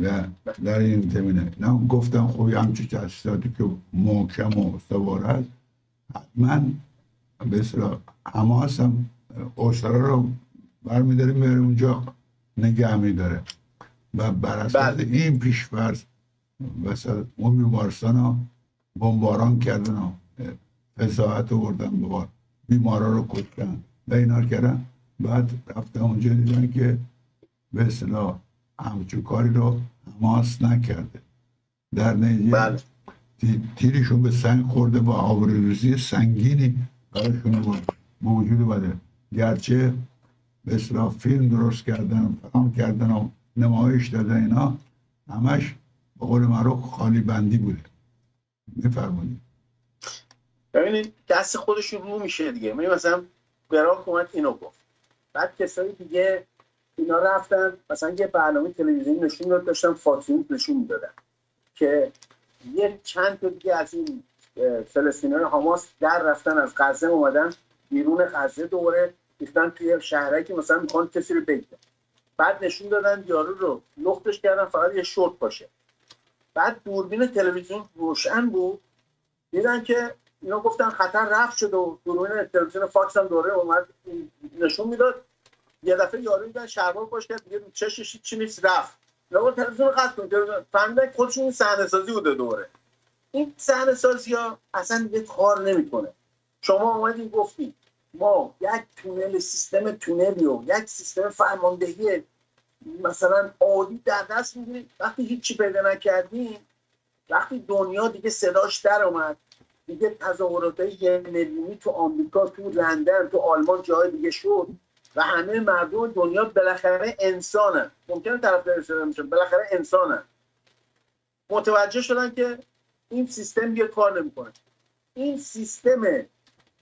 و در این زمینه. اینا گفتن خب همچی تحصیلاتی که محکم و استوار هست. حتما به اصطلاح حماس هم اسرا رو برمیداره میاره اونجا نگه میداره و بر اساس بله. این پیشفرض مثلا اون بیمارستان ها بمباران کردن و فضاحت آوردن به بار بیمارا رو کشتن. و اینا رو کردن. بعد رفتن اونجا دیدن که به اصطلاح همچون کاری رو حماس نکرده. در نتیجه بله. تی- تیرشون به سنگ خورده با آبروریزی سنگینی براشون بود- به وجود اومده. گرچه به اصطلاح فیلم درست کردن فلان کردن و نمایش دادن اینا همش به قول معروف خالی بندی بوده. میفرمونید ببینید دست خودشون رو میشه دیگه. می مثلا براک اومد اینو گفت. بعد کسایی دیگه اینا رفتن. مثلا یه برنامه تلویزیونی نشون داد داشتن فاطمی نشون می‌دادن که یه چند تا دیگه از این فلسطینی حماس در رفتن از غزه اومدن بیرون غزه دوره ریختن توی شهرهایی که مثلا می‌خوان کسی رو بگیرن. بعد نشون دادن یارو رو لختش کردن فقط یه شورت باشه. بعد دوربین تلویزیون روشن بود. دیدن که اینا گفتن خطر رفت شد و دوربین تلویزیون فاکس هم دوره اومد نشون می‌داد. یه دفعه یارو دیدن شلوار پاش کرد دیگه چشش چی نیست رفت. گفت تلویزیون قطع کن فهمیدن خودشون این صحنه سازی بوده دوره این صحنه سازی ها اصلا دیگه کار نمی‌کنه. شما اومدین گفتید ما یک تونل سیستم تونلی و یک سیستم فرماندهی مثلا عالی در دست می‌گیریم وقتی هیچی پیدا نکردیم وقتی دنیا دیگه صداش در اومد. دیگه تظاهرات میلیونی تو آمریکا تو لندن تو آلمان جای دیگه شد و همه مردم دنیا بالاخره انسانن. ممکنه طرفدار اسرائیل میشن بالاخره انسانن. متوجه شدن که این سیستم یه کار نمی‌کنه. این سیستم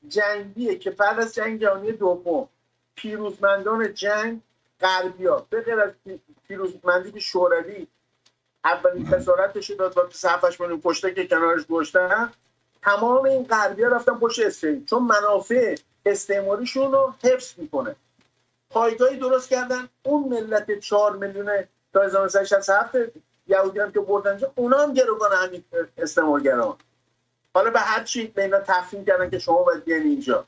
جنگیه که بعد از جنگ جهانی دوم پیروزمندان جنگ غربیا به غیر از پیروزمندی که شوروی اولین خسارتش داد و 7 میلیون کشته که کنارش گشتن تمام این غربیا رفتن پشت اسرائیل چون منافع استعماریشون رو حفظ می‌کنه. پایگاهی درست کردن. اون ملت 4 میلیون تا 1967 یهودی هم که بردن اونا هم گروگان همین استعمارگران. حالا به هر چی به اینا تفهیم کردن که شما باید بیاین اینجا.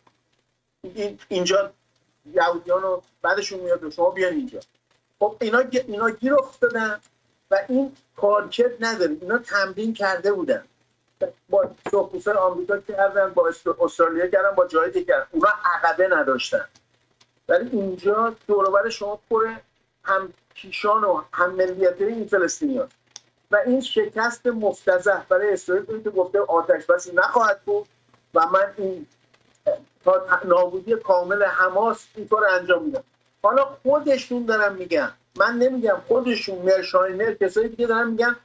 این اینجا یهودیان رو بعدشون میاد شما بیاین اینجا. خب اینا اینا گیر افتادن و این کارکرد نداره. اینا تمرین کرده بودن. با سرخپوستان آمریکا کردن با استرالیا کردن با جای دیگه اونا عقبه نداشتن. ولی اینجا دوروبر شما پر هم پیشان و هم ملیت این فلسطینی هست. و این شکست مفتزه برای اسرائیل که گفته آتش بسی نخواهد بود و من این تا نابودی کامل حماس این کار انجام میدم. حالا خودشون دارن میگن. من نمیگم خودشون مرشاینر کسایی دیگه دارن میگن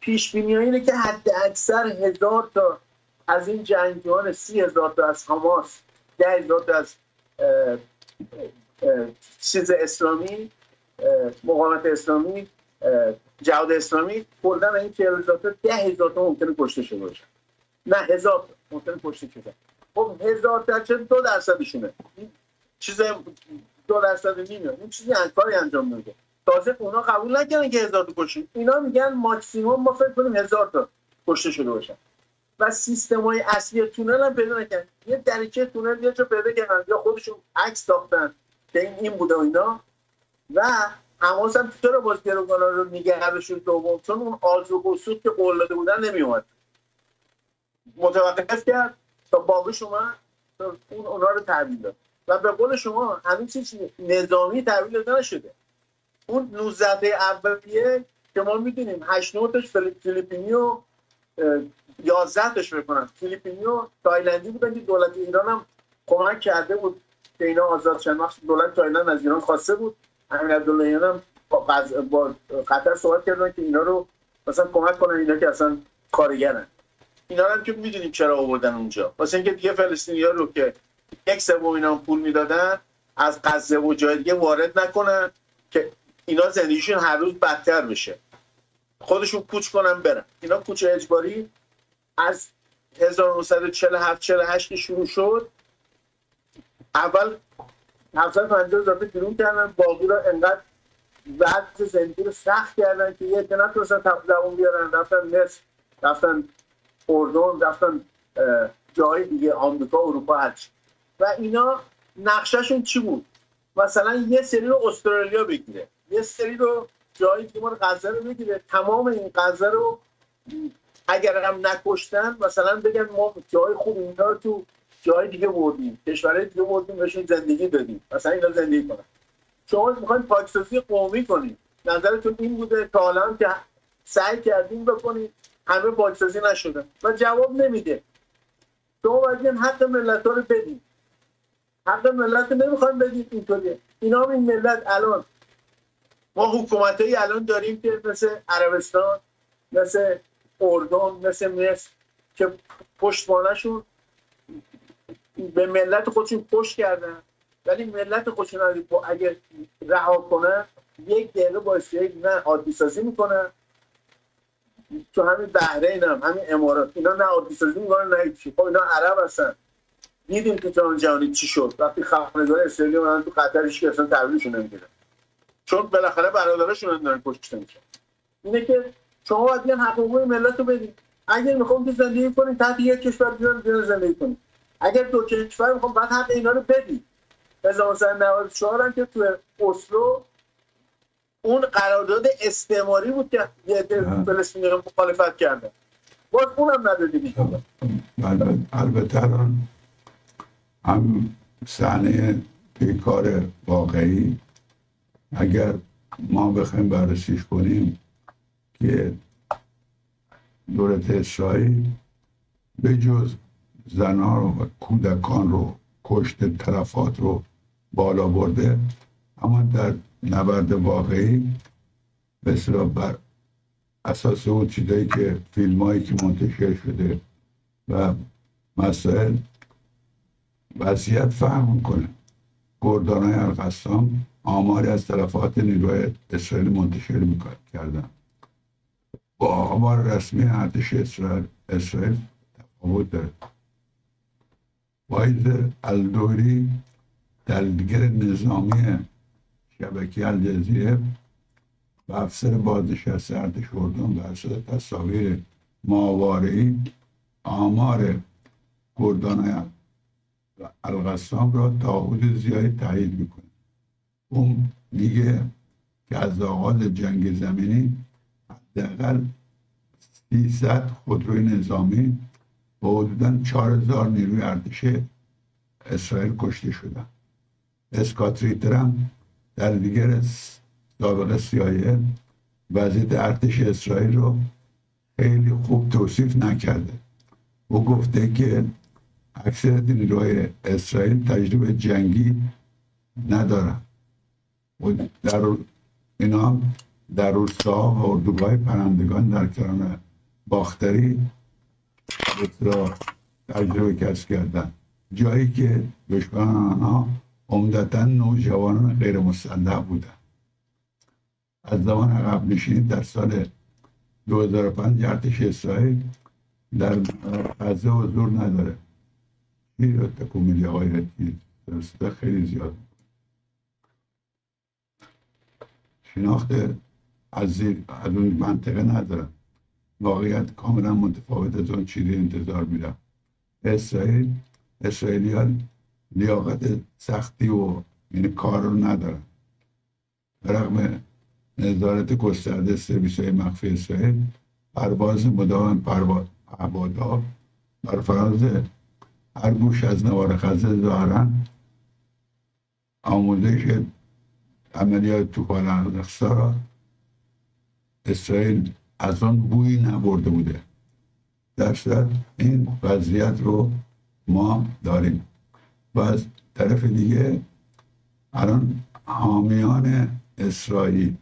پیش بینی اینه که حد اکثر هزار تا از این جنگیان سی هزار تا از حماس ده هزار تا از چیز اسلامی مقاومت اسلامی جهاد اسلامی کلا این چهل هزار تا ده هزار تا ممکنه کشته شده باشن نه هزار تا ممکنه کشته شده خب هزار تا چه دو درصدشونه. چیز دو درصد نمیاد این چیزی کاری انجام نمیده. تازه اونا قبول نکردن که هزار تا کشته. اینا میگن ماکسیموم ما فکر کنیم هزار تا کشته شده باشن. و سیستم های اصلی تونل هم پیدا نکردن. یه دریچه تونل یه جا پیدا کردن. یا خودشون عکس ساختن. که این این بوده اینا. و حماس هم چرا باز گروگانا رو نگه دوم؟ چون اون آز و قصود که قول داده بودن نمی اومد متوقف کرد. تا باقیش اومد تا اون اونا رو تحویل داد. و به قول شما همین چیز نظامی تحویل داده نشده. اون 19 اولیه که ما می‌دونیم 8 تاش فیلیپینی و 11 تاش بکنن فیلیپینی و تایلندی بودن که دولت ایران هم کمک کرده بود که اینا آزاد شدن دولت تایلند از ایران خواسته بود. امیر عبداللهیان هم. با قطر صحبت کردن که اینا رو مثلا کمک کنن اینا که اصلا کارگرن. اینا هم که می‌دونیم چرا آوردن اونجا. واسه اینکه دیگه فلسطینیا رو که یک سوم اینا پول می‌دادن از غزه و جای دیگه وارد نکنن که اینا زندگیشون هر روز بدتر بشه خودشون کوچ کنن برن. اینا کوچ اجباری از 1947 48 که شروع شد اول 750 هزار بیرون کردن. باقی را انقدر وقت زندگی سخت کردن که یه رو دوون بیارن. رفتن مصر رفتن اردن رفتن جای دیگه آمریکا اروپا هرچی و اینا نقشهشون چی بود؟ مثلا یه سری رو استرالیا بگیره. یه سری رو جایی که ما غزه رو بگیره تمام این غزه رو اگر هم نکشتن مثلا بگن ما جای خوب اینا رو تو جای دیگه بردیم. کشورهای دیگه بردیم بهشون زندگی دادیم. مثلا اینا زندگی کنن. شما می‌خواین پاکسازی قومی کنید. نظرتون این بوده تا حالا که سعی کردیم بکنید همه پاکسازی نشده و جواب نمیده. شما باید حق ملت رو بدید حق ملت نمی‌خوایم بدید اینطوریه. اینا هم این ملت الان ما حکومت الان داریم که مثل عربستان مثل اردن مثل مصر که پشتوانشون به ملت خودشون پشت کردن. ولی ملت خودشون اگه رها کنن یک دقیقه باعث نه عادی سازی می‌کنن. تو همین بحرین هم همین امارات. اینا نه عادی سازی می‌کنن نه چی خب اینا عرب هستن. دیدیم که جهان جهانی چی شد؟ وقتی خبرنگار اسرائیلی اومدن تو قطر هیچ اصلا تحویلشون نمی‌گیرن چون بالاخره برادرشون دارن کشته میشن اینه که شما باید بیان حقوق ملت رو بدید اگر می‌خوام که زندگی کنید تحت یک کشور بیان بیان زندگی کنید اگر دو کشور می‌خوام بعد حق اینا رو بدید 1994 هم که تو اسلو اون قرارداد استعماری بود که یه فلسطینی رو مخالفت کرده. باز اونم ندادید البته هم صحنه پیکار واقعی اگر ما بخوایم بررسیش کنیم که دولت اسرائیل به جز زنها رو و کودکان رو کشت طرفات رو بالا برده اما در نبرد واقعی مثلا بر اساس اون چیزایی که فیلم هایی که منتشر شده و مسائل وضعیت فهم می‌کنه. گردان های القسام آماری از طرفات نیروی اسرائیل منتشر کردن. با آمار رسمی ارتش اسرائیل اسرائیل تفاوت داره واید الدوری دلگر نظامی شبکه الجزیره و افسر بازنشسته ارتش اردن بر اساس تصاویر ماوارعی آمار گردان القسام را تا حدود زیادی تایید می‌کنه اون میگه که از آغاز جنگ زمینی حداقل 300 خودروی نظامی و حدودا 4000 نیروی ارتش اسرائیل کشته شدن. اسکات ریترم در دیگر سابقه سیایه وضعیت ارتش اسرائیل رو خیلی خوب توصیف نکرده. او گفته که اکثر نیروهای اسرائیل تجربه جنگی ندارن. و در اینا در روستاها و اردوگاه پرندگان در کرانه باختری را تجربه کسب کردن. جایی که دشمنان آنها عمدتا نوجوانان غیر مسلح بودن. از زمان عقب نشینی در سال 2005 ارتش اسرائیل در غزه حضور نداره. خیلی تکمیلی های خیلی زیاد. شناخت از, از اون منطقه ندارم. واقعیت کاملا متفاوت از اون چیزی انتظار میرم اسرائیل اسرائیلیان لیاقت سختی و یعنی کار رو ندارن. برغم نظارت گسترده سرویس های مخفی اسرائیل پرواز پرواز هوادار بر فراز هر گوش از نوار غزه دارن آموزش عملیات توفان الاقصا را اسرائیل از آن بویی نبرده بوده. در این وضعیت رو ما داریم. و از طرف دیگه الان حامیان اسرائیل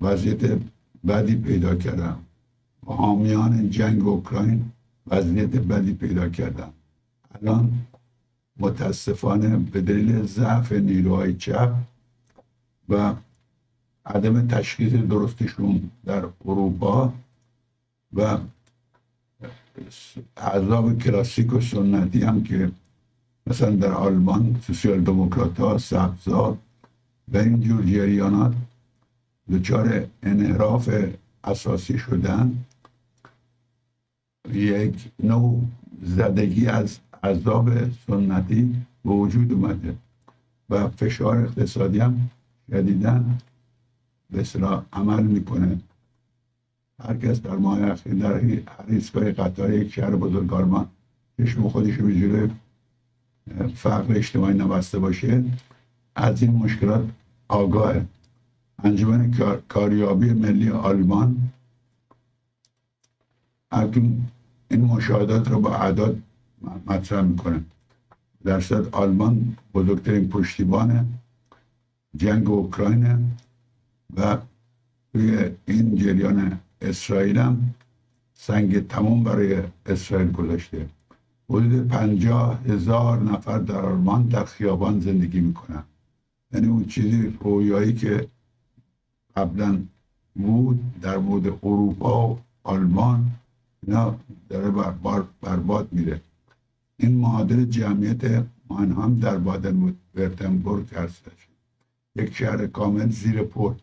وضعیت بدی پیدا کردن. حامیان جنگ اوکراین وضعیت بدی پیدا کردن. الان متاسفانه به دلیل ضعف نیروهای چپ و عدم تشخیص درستشون در اروپا و اعضاب کلاسیک و سنتی هم که مثلا در آلمان سوسیال دموکرات ها سبزا و اینجور جریانات دچار انحراف اساسی شدن. یک نوع زدگی از عذاب سنتی به وجود اومده و فشار اقتصادی هم شدیدن به اصلاح عمل می‌کنه. هر کس در ماه اخیر در هر ایستگاه قطار یک شهر چشم خودش به جلوی فقر اجتماعی نبسته باشه از این مشکلات آگاه انجمن کاریابی ملی آلمان اکنون این مشاهدات رو با اعداد مطرح می‌کنه. درصد آلمان بزرگترین پشتیبان جنگ اوکراین و توی این جریان اسرائیل هم سنگ تمام برای اسرائیل گذاشته. حدود پنجاه هزار نفر در آلمان در خیابان زندگی می‌کنن. یعنی اون چیزی رویایی که قبلا بود در مورد اروپا و آلمان اینا داره بر برباد میره. این معادل جمعیت هم در بادن ورتنبورگ هستش. یک شهر کامل زیر پر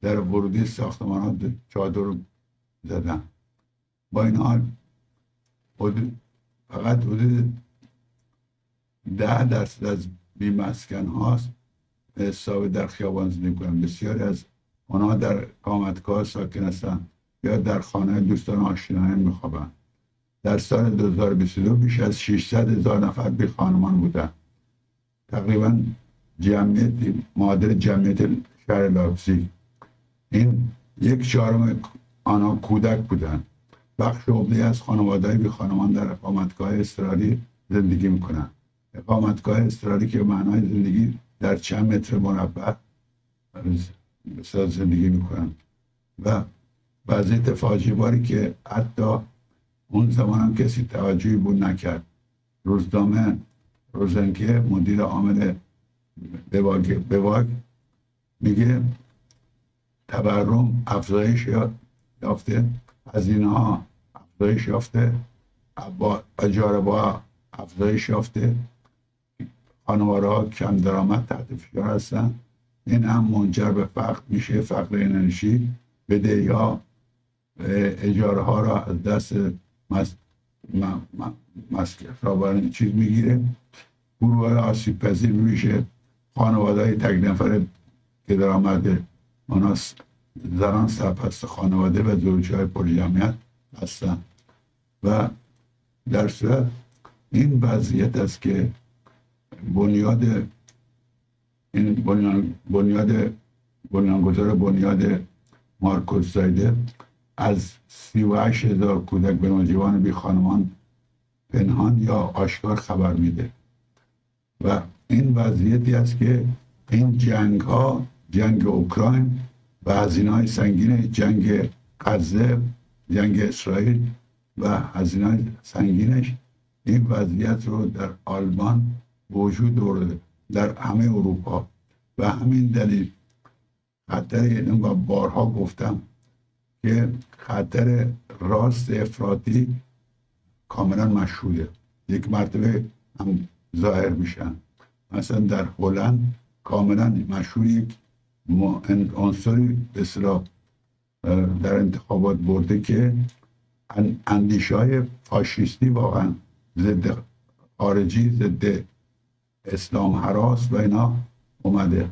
در ورودی ساختمان ها چادر زدن. با این حال فقط حدود ده درصد از بیمسکن هاست. به حساب در خیابان زندگی کنن. بسیاری از آنها در قامتگاه ساکن هستند یا در خانه دوستان آشنایان میخوابند در سال 2022 بیش از 600 هزار نفر بی خانمان بودند تقریبا جمعیت معادل جمعیت شهر لابزی این یک چهارم آنها کودک بودند بخش عمده از خانواده بی خانمان در اقامتگاه استرالی زندگی می‌کنند اقامتگاه استرالی که معنای زندگی در چند متر مربع زندگی می‌کنند و وضعیت باری که حتی اون زمان هم کسی توجهی بود نکرد روزنامه روزنکه مدیر عامل بواگ میگه تورم افزایش یافته. از اینها افزایش یافته. اجاره با افزایش یافته. خانواره ها کم درآمد تحت فشار هستن. این هم منجر به فقر میشه. فقر انرژی. بدهی ها اجاره ها را از دست مسکر چیز می‌گیره. گروه آسیب پذیر میشه. خانواده های تک نفره که درآمد اونا زنان سرپست خانواده و زوجه های پرجمعیت هستن و در صورت این وضعیت است که بنیاد این بنیاد بنیاد بنیانگذار بنیاد مارکوس زایده از سی و هزار کودک به نوجوان بی خانمان پنهان یا آشکار خبر میده. و این وضعیتی است که این جنگ ها جنگ اوکراین و هزینه های سنگین جنگ غزه جنگ اسرائیل و هزینه های سنگینش این وضعیت رو در آلمان وجود دارده در همه اروپا. و همین دلیل خطر یعنی و بارها گفتم که خطر راست افراطی کاملا مشهوده. یک مرتبه هم ظاهر میشن. مثلا در هلند کاملا مشهور یک عنصری به در انتخابات برده که اندیشه های فاشیستی واقعا ضد خارجی ضد اسلام حراس و اینا اومده.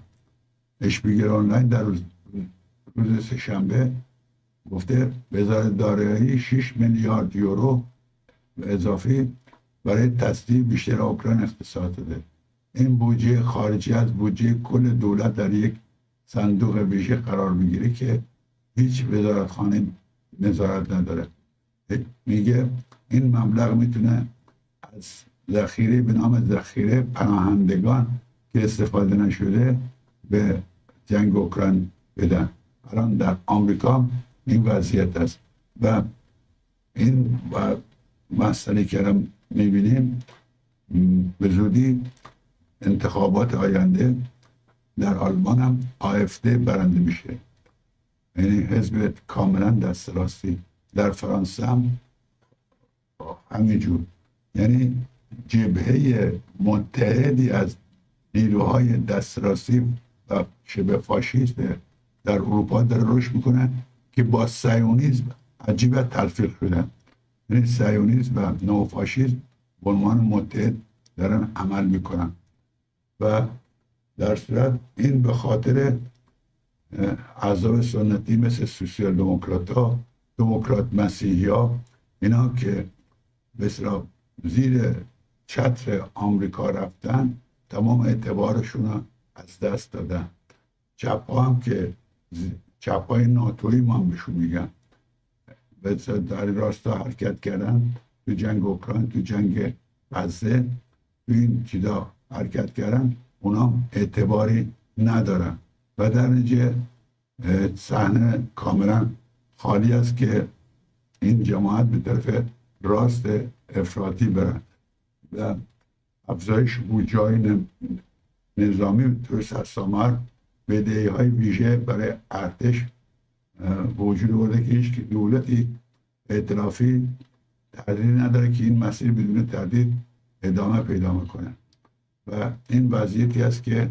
اشپیگر آنلاین در روز, سهشنبه گفته وزارت دارایی 6 میلیارد یورو اضافی برای تصدیق بیشتر اوکراین اختصاص داده. این بودجه خارجی از بودجه کل دولت در یک صندوق ویژه قرار می‌گیره که هیچ وزارتخانه نظارت نداره. میگه این مبلغ می‌تونه از ذخیره به نام ذخیره پناهندگان که استفاده نشده به جنگ اوکراین بدن. الان در آمریکا این وضعیت است. و این مسئله که می‌بینیم به زودی انتخابات آینده در آلمان هم آفده برنده میشه. یعنی حزب کاملا دست راستی. در فرانسه هم همینجور. یعنی جبهه متحدی از نیروهای دست راستی و شبه فاشیست در اروپا داره رشد می‌کنن که با سیونیزم عجیب تلفیق شدن یعنی سیونیزم و نوفاشیزم به عنوان متحد دارن عمل می‌کنن. و در صورت این به خاطر اعضاب سنتی مثل سوسیال دموکرات ها دموکرات مسیحی ها اینا که بسیار زیر چتر آمریکا رفتن تمام اعتبارشون از دست دادن. چپ هم که چپ های ناتوی ما هم بهشون میگن. در راستا حرکت کردن تو جنگ اوکراین تو جنگ غزه تو این چیزا. حرکت کردن اونا اعتباری ندارن. و در نتیجه صحنه کاملا خالی است که این جماعت به طرف راست افراطی برن. و افزایش بودجه نظامی تو سرسامر بدهی های ویژه برای ارتش وجود برده که هیچ دولتی اعترافی تردید نداره که این مسیر بدون تردید ادامه پیدا می‌کنه. و این وضعیتی است که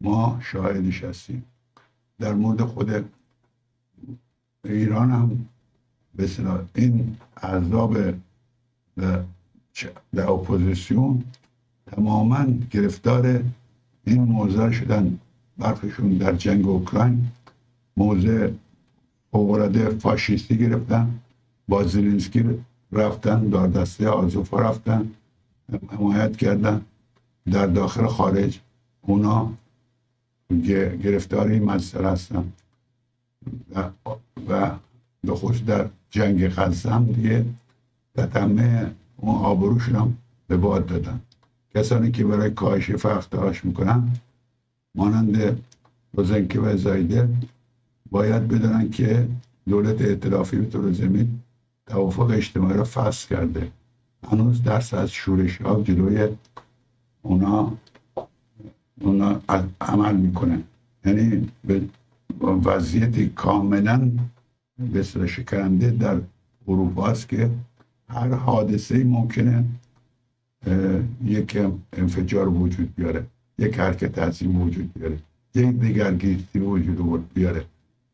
ما شاهدش هستیم در مورد خود ایران هم بسیار این احزاب در اپوزیسیون تماما گرفتار این موضوع شدن. برخشون در جنگ اوکراین موضع فوقالعاده فاشیستی گرفتن با زلنسکی رفتن در دسته آزوفا رفتن حمایت کردن. در داخل خارج اونا گرفتار این مسئله هستن. و, به خود در جنگ غزه هم دیگه تتمه اون آبروشون هم به باد دادن. کسانی که برای کاهش فقر تلاش می‌کنن مانند روزنکه و زایده باید بدانن که دولت ائتلافی به طور زمین توافق اجتماعی را فصل کرده. هنوز درس از شورش ها جلوی اونا اونا عمل می‌کنه یعنی به وضعیتی کاملا بسیار شکننده در اروپا است که هر حادثه ممکنه یک انفجار وجود بیاره یک حرکت عظیم وجود بیاره یک دیگرگیستی وجود بیاره.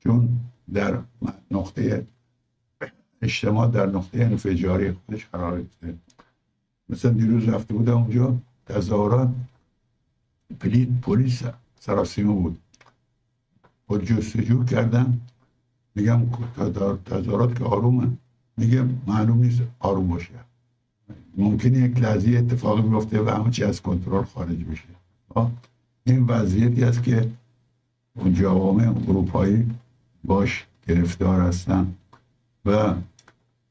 چون در نقطه اجتماع در نقطه انفجاری خودش گرفته. مثلا دیروز رفته بودم اونجا تظاهرات پلیس پلیس سراسیمه بود. با جستجو کردن میگم تظاهرات که آرومه میگه معلوم نیست آروم باشه. ممکنه یک لحظه اتفاقی بیفته و همه چی از کنترل خارج بشه. این وضعیتی است که اون جوامع اروپایی باش گرفتار هستن و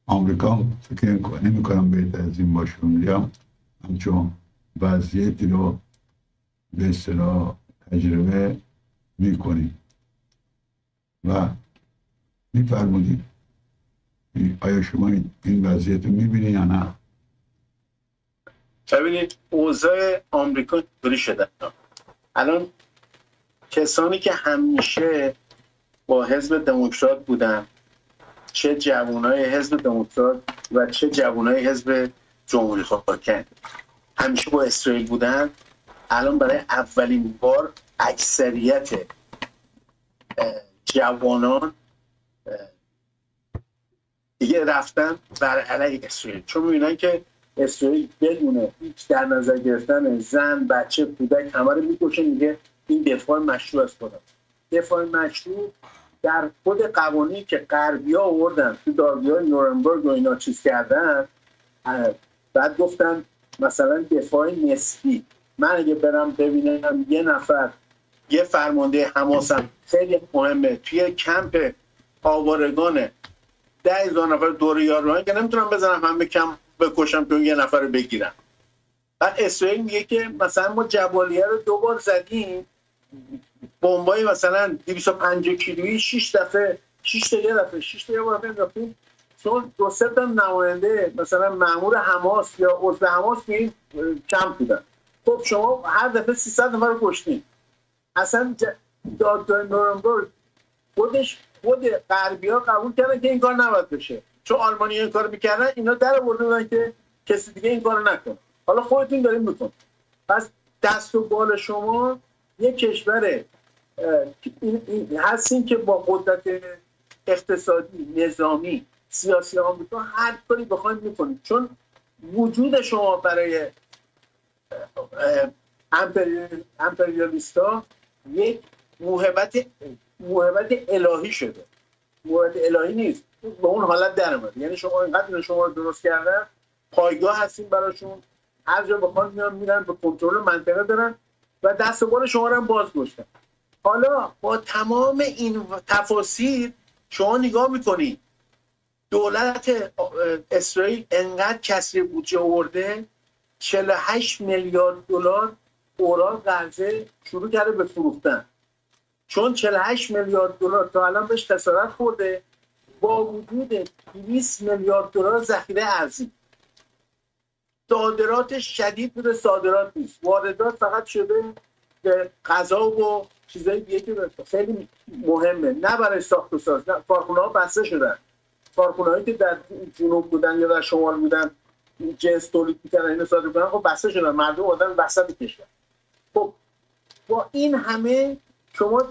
آمریکا فکر نمی کنم بهتر از این باشه میگم همچون وضعیتی رو به اصطلاح تجربه می‌کنیم و میفرمودید آیا شما این وضعیت رو می‌بینید یا نه؟ ببینید اوضاع آمریکا دوری شده. الان کسانی که همیشه با حزب دموکرات بودن چه جوانای حزب دموکرات و چه جوانای حزب جمهوری خواهی همیشه با اسرائیل بودن الان برای اولین بار اکثریت جوانان دیگه رفتن بر علیه اسرائیل. چون می‌بینن که اسرائیل بدون هیچ در نظر گرفتن زن بچه کودک همه رو می‌کشه میگه این دفاع مشروع از خدا دفاع مشروع در خود قوانینی که غربی ها آوردن تو دادگاه نورنبرگ و اینا چیز کردن بعد گفتن مثلا دفاع نسبی من اگه برم ببینم یه نفر یه فرمانده حماسم خیلی مهمه. توی کمپ آوارگانه ده هزار نفر دور یار که نمی‌تونم بزنم همه کم بکشم که یه نفر رو بگیرم. بعد اسرائیل میگه که مثلا ما جبالیه رو دو بار زدیم. بمبای مثلا 250 کیلویی 6 دفعه 6 تا یه دفعه 6 تا یه بار چون دو سه تا نماینده مثلا مامور حماس یا عضو حماس که این کم بودن. خب شما هر دفعه 300 نفر کشتین. اصلا دادگاه نورنبرگ خودش خود غربی ها قبول کردن که این کار نباید بشه. چون آلمانی این کار می‌کردن اینا در بودن که کسی دیگه این کار نکن حالا خودتون داریم میکن پس دست و بال شما یک کشور هستین که با قدرت اقتصادی نظامی سیاسی آمریکا هر کاری بخواید می‌کنید. چون وجود شما برای امپریالیستا یک موهبت موهبت الهی شده. موهبت الهی نیست. به اون حالت در یعنی شما اینقدر شما رو درست کردن پایگاه هستین براشون. هر جا بخوان میان میرن به کنترل منطقه دارن و دست بال شما رو هم باز گشتن حالا با تمام این تفاصیل شما نگاه می‌کنید دولت اسرائیل انقدر کسری بودجه آورده؟ 48 میلیارد دلار اوراق قرضه شروع کرده به فروختن. چون 48 میلیارد دلار تا الان بهش خسارت خورده با وجود 200 میلیارد دلار ذخیره ارزی. صادرات شدید بوده صادرات نیست. واردات فقط شده به غذا و چیزای دیگه که خیلی مهمه. نه برای ساخت و ساز کارخونه ها بسته شدن. کارخونه هایی که در جنوب بودن یا در شمال بودن جنس تولید می‌کنن اینو صادر کنن خب بسته شدن. مردم آدم وسط کشور. خب با این همه شما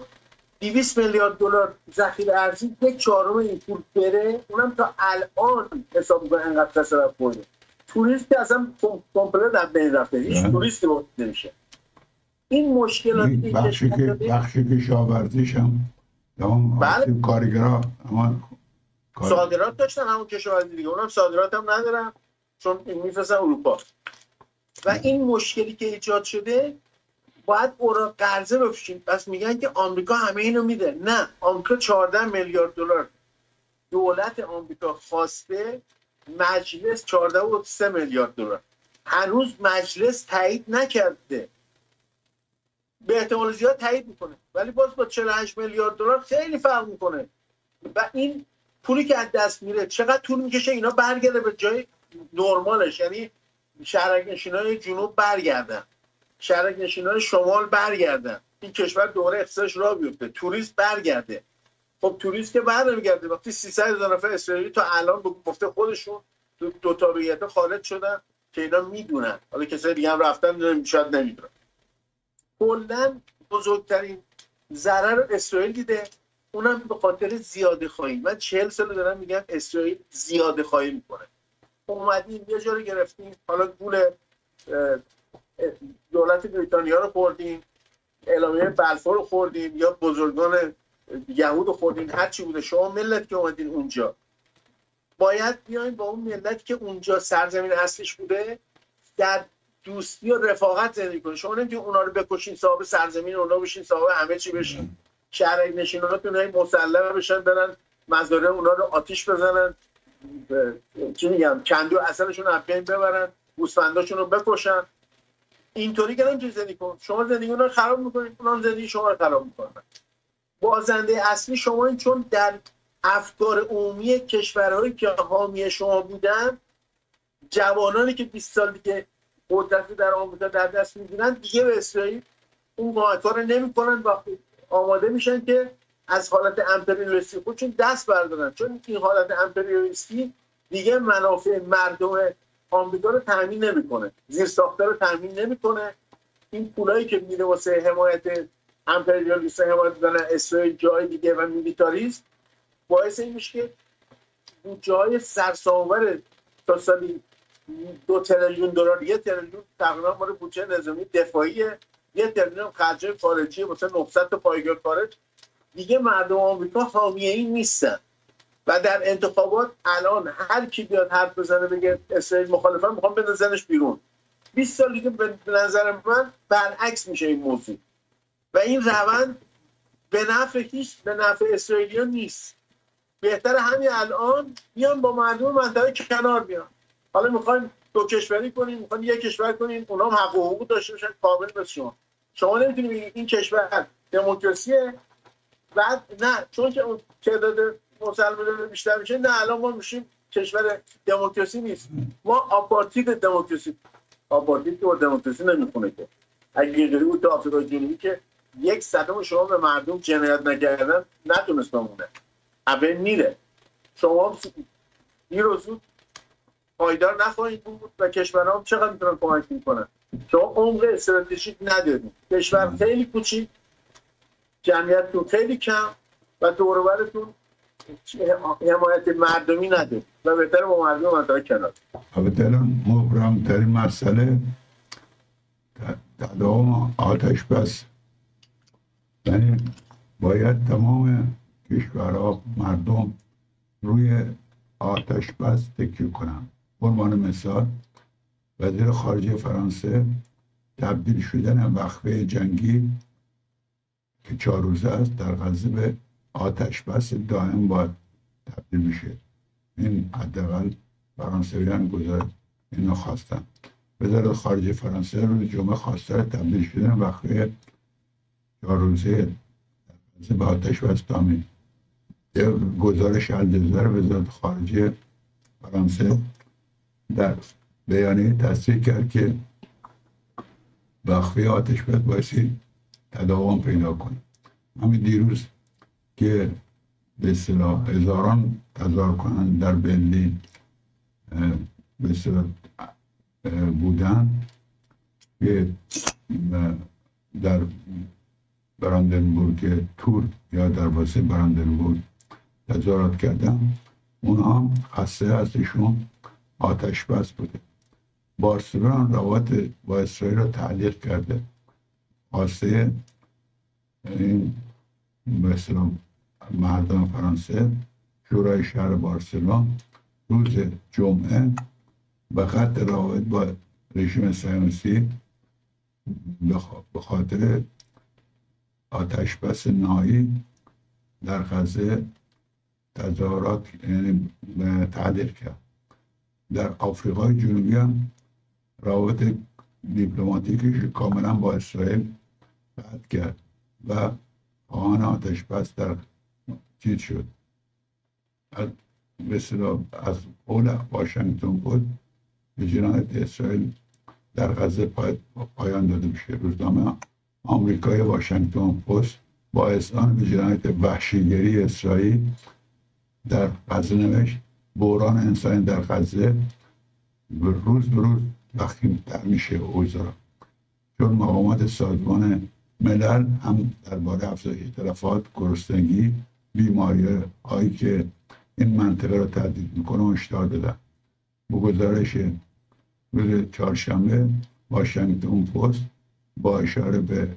200 میلیارد دلار ذخیره ارزی یک چهارم این پول بره اونم تا الان حساب می‌کنه انقدر خسارت خورده توریست که اصلا کمپله در بین رفته هیچ توریستی وارد نمیشه. این مشکلات بخشی که بخشی که شاورزیش هم بله. کارگرا. صادرات داشتن همون کشاورزی دیگه. اونم صادرات هم ندارن. چون میفرستن اروپا. و این مشکلی که ایجاد شده باید اورا قرضه بفشیم پس میگن که آمریکا همه اینو میده. نه آمریکا 14 میلیارد دلار. دولت آمریکا خواسته مجلس 14 و 3 میلیارد دلار. هنوز مجلس تایید نکرده. به احتمال زیاد تایید می‌کنه. ولی باز با 48 میلیارد دلار خیلی فرق می‌کنه. و این پولی که از دست میره چقدر طول می‌کشه اینا برگرده به جای نرمالش؟ یعنی شهرک نشینای جنوب برگردن. شهرک نشینای شمال برگردن. این کشور دوره اقتصادش را بیفته. توریست برگرده. خب توریست که بر نمیگرده وقتی 300 هزار نفر اسرائیلی تا الان گفته خودشون دو, دو تابعیت خارج شدن که اینا می‌دونن. حالا کسای دیگه هم رفتن شاید نمی‌دونن. کلا بزرگترین ضرر اسرائیل دیده. اونم به خاطر زیاده خواهی. من چهل سال دارم میگم اسرائیل زیاده خواهی می‌کنه. اومدیم یه جا رو گرفتیم. حالا گول دولت بریتانیا رو خوردیم. اعلامیه بلفور رو خوردیم یا بزرگان یهود رو خوردیم. هر چی بوده. شما ملت که اومدین اونجا. باید بیاین با اون ملت که اونجا سرزمین اصلیش بوده در دوستی و رفاقت زندگی کنید شما نمی‌تونید اونا رو بکشین صاحب سرزمین اونا بشین صاحب همه چی بشین. شهرک نشیناناتون هی مسلح بشن برن مزاره اونا رو آتیش بزنن. چی میگم کندو اصلشون رو بین ببرن گوسفنداشون رو بکشن. اینطوری که نمی‌تونید زندگی کن شما زندگی رو خراب می‌کنید اونا زندگی شما رو خراب می‌کنن بازنده اصلی شما این چون در افکار عمومی کشورهایی که حامی شما بودن جوانانی که 20 سال دیگه قدرت در آمریکا در دست می‌گیرن دیگه به اسرائیل اون کار رو نمی‌کنن و آماده میشن که از حالت امپریالیستی خودشون دست بردارن. چون این حالت امپریالیستی دیگه منافع مردم آمریکا رو تامین نمی‌کنه. زیر ساخته رو تامین نمی‌کنه. این پولایی که میره واسه حمایت امپریالیست حمایت دادن اسرائیل جای دیگه و میلیتاریست باعث این میشه که جای سرسانور تا سالی دو تریلیون دلار یه تریلیون تقریبا مال بودجه نظامی دفاعی یه تریلیون خرج خارجی مثلا 900 تا پایگاه خارج. دیگه مردم آمریکا حامی این نیستن. و در انتخابات الان هر کی بیاد حرف بزنه بگه اسرائیل مخالفن می‌خوام بندازنش بیرون. 20 سال دیگه به نظر من برعکس میشه این موضوع. و این روند به نفع هیچ به نفع اسرائیلیا نیست. بهتر همین الان بیان با مردم منطقه کنار بیان. حالا می‌خوایم دو کشوری کنیم می‌خوایم یک کشور کنیم اونا هم حق و حقوق داشته باشن کامل مثل شما نمی‌تونید این کشور دموکراسیه؟ بعد نه چون که تعداد مسلمان بیشتر میشه نه الان ما میشیم کشور دموکراسی نیست. ما آپارتید دموکراسی آپارتید که دموکراسی نمی‌خونه که. اگه اینجوری بود آفریقای جنوبی که یک صدم شما به مردم جنایت نکردن نتونست بمونه. اول میره. شما دیر و زود پایدار نخواهید بود و کشورها هم چقدر می‌تونن کمک می‌کنن؟ شما عمق استراتژیک ندارید. کشور خیلی کوچیک جمعیتتون خیلی کم و دوروبرتون حمایت مردمی نده و بهتر با مردم منطقه کنار. البته الان مبرمترین مسئله تداوم آتش بس. یعنی باید تمام کشورها مردم روی آتش بس تکیه کنن. عنوان مثال وزیر خارجه فرانسه تبدیل شدن وقفه جنگی که چهار روزه است در غزه به آتش بس دائم باید تبدیل بشه. این حداقل فرانسویان گذار اینو خواستن. وزارت خارجه فرانسه روز جمعه خواستار تبدیل شدن وقفه چهار روزه به آتش بس دامید گزارش الجزایر وزارت خارجه فرانسه در بیانیه تصریح کرد که وقفه آتش بس بایستی تداوم پیدا کنه همین دیروز که به اصطلاح هزاران تظاهر کنن در برلین به بودن که در براندنبورگ تور یا در واسه براندنبورگ تظاهرات کردن. اونا هم خسته ازشون آتش بس بوده. بارسلون روابط با اسرائیل رو تعلیق کرده. خواسته این مثلا مردم فرانسه شورای شهر بارسلون روز جمعه به خط روابط با رژیم صهیونیستی به خاطر آتش بس نایی در غزه تظاهرات یعنی تعلیق کرد. در آفریقای جنوبی هم روابط دیپلماتیکش کاملا با اسرائیل قطع کرد و آن آتش بس در چیز شد. از مثلا از قول واشنگتن بود به جنایت اسرائیل در غزه پایان داده میشه. روزنامه آمریکای واشنگتن پست با اسلام به جنایت وحشیگری اسرائیل در غزه نوشت. بحران انسانی در غزه روز به روز در میشه اوضاع. چون مقامات سازمان ملل هم درباره افزایش تلفات گرسنگی بیماری هایی که این منطقه را تهدید می‌کنه هشدار دادن. با گزارش روز چهارشنبه واشنگتن پست با اشاره به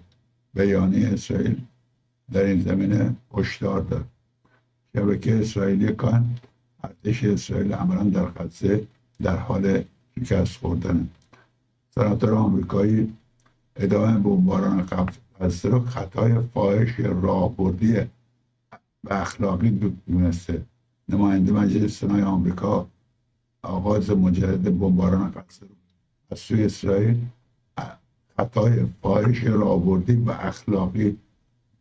بیانیه اسرائیل در این زمینه هشدار داد. شبکه اسرائیلی کان ارتش اسرائیل عملا در غزه در حال شکست خوردن. سناتور آمریکایی ادامه بمباران غزه رو خطای فاحش راهبردی و اخلاقی دونسته نماینده مجلس سنای آمریکا آغاز مجدد بمباران غزه از سوی اسرائیل خطای فاحش راهبردی و اخلاقی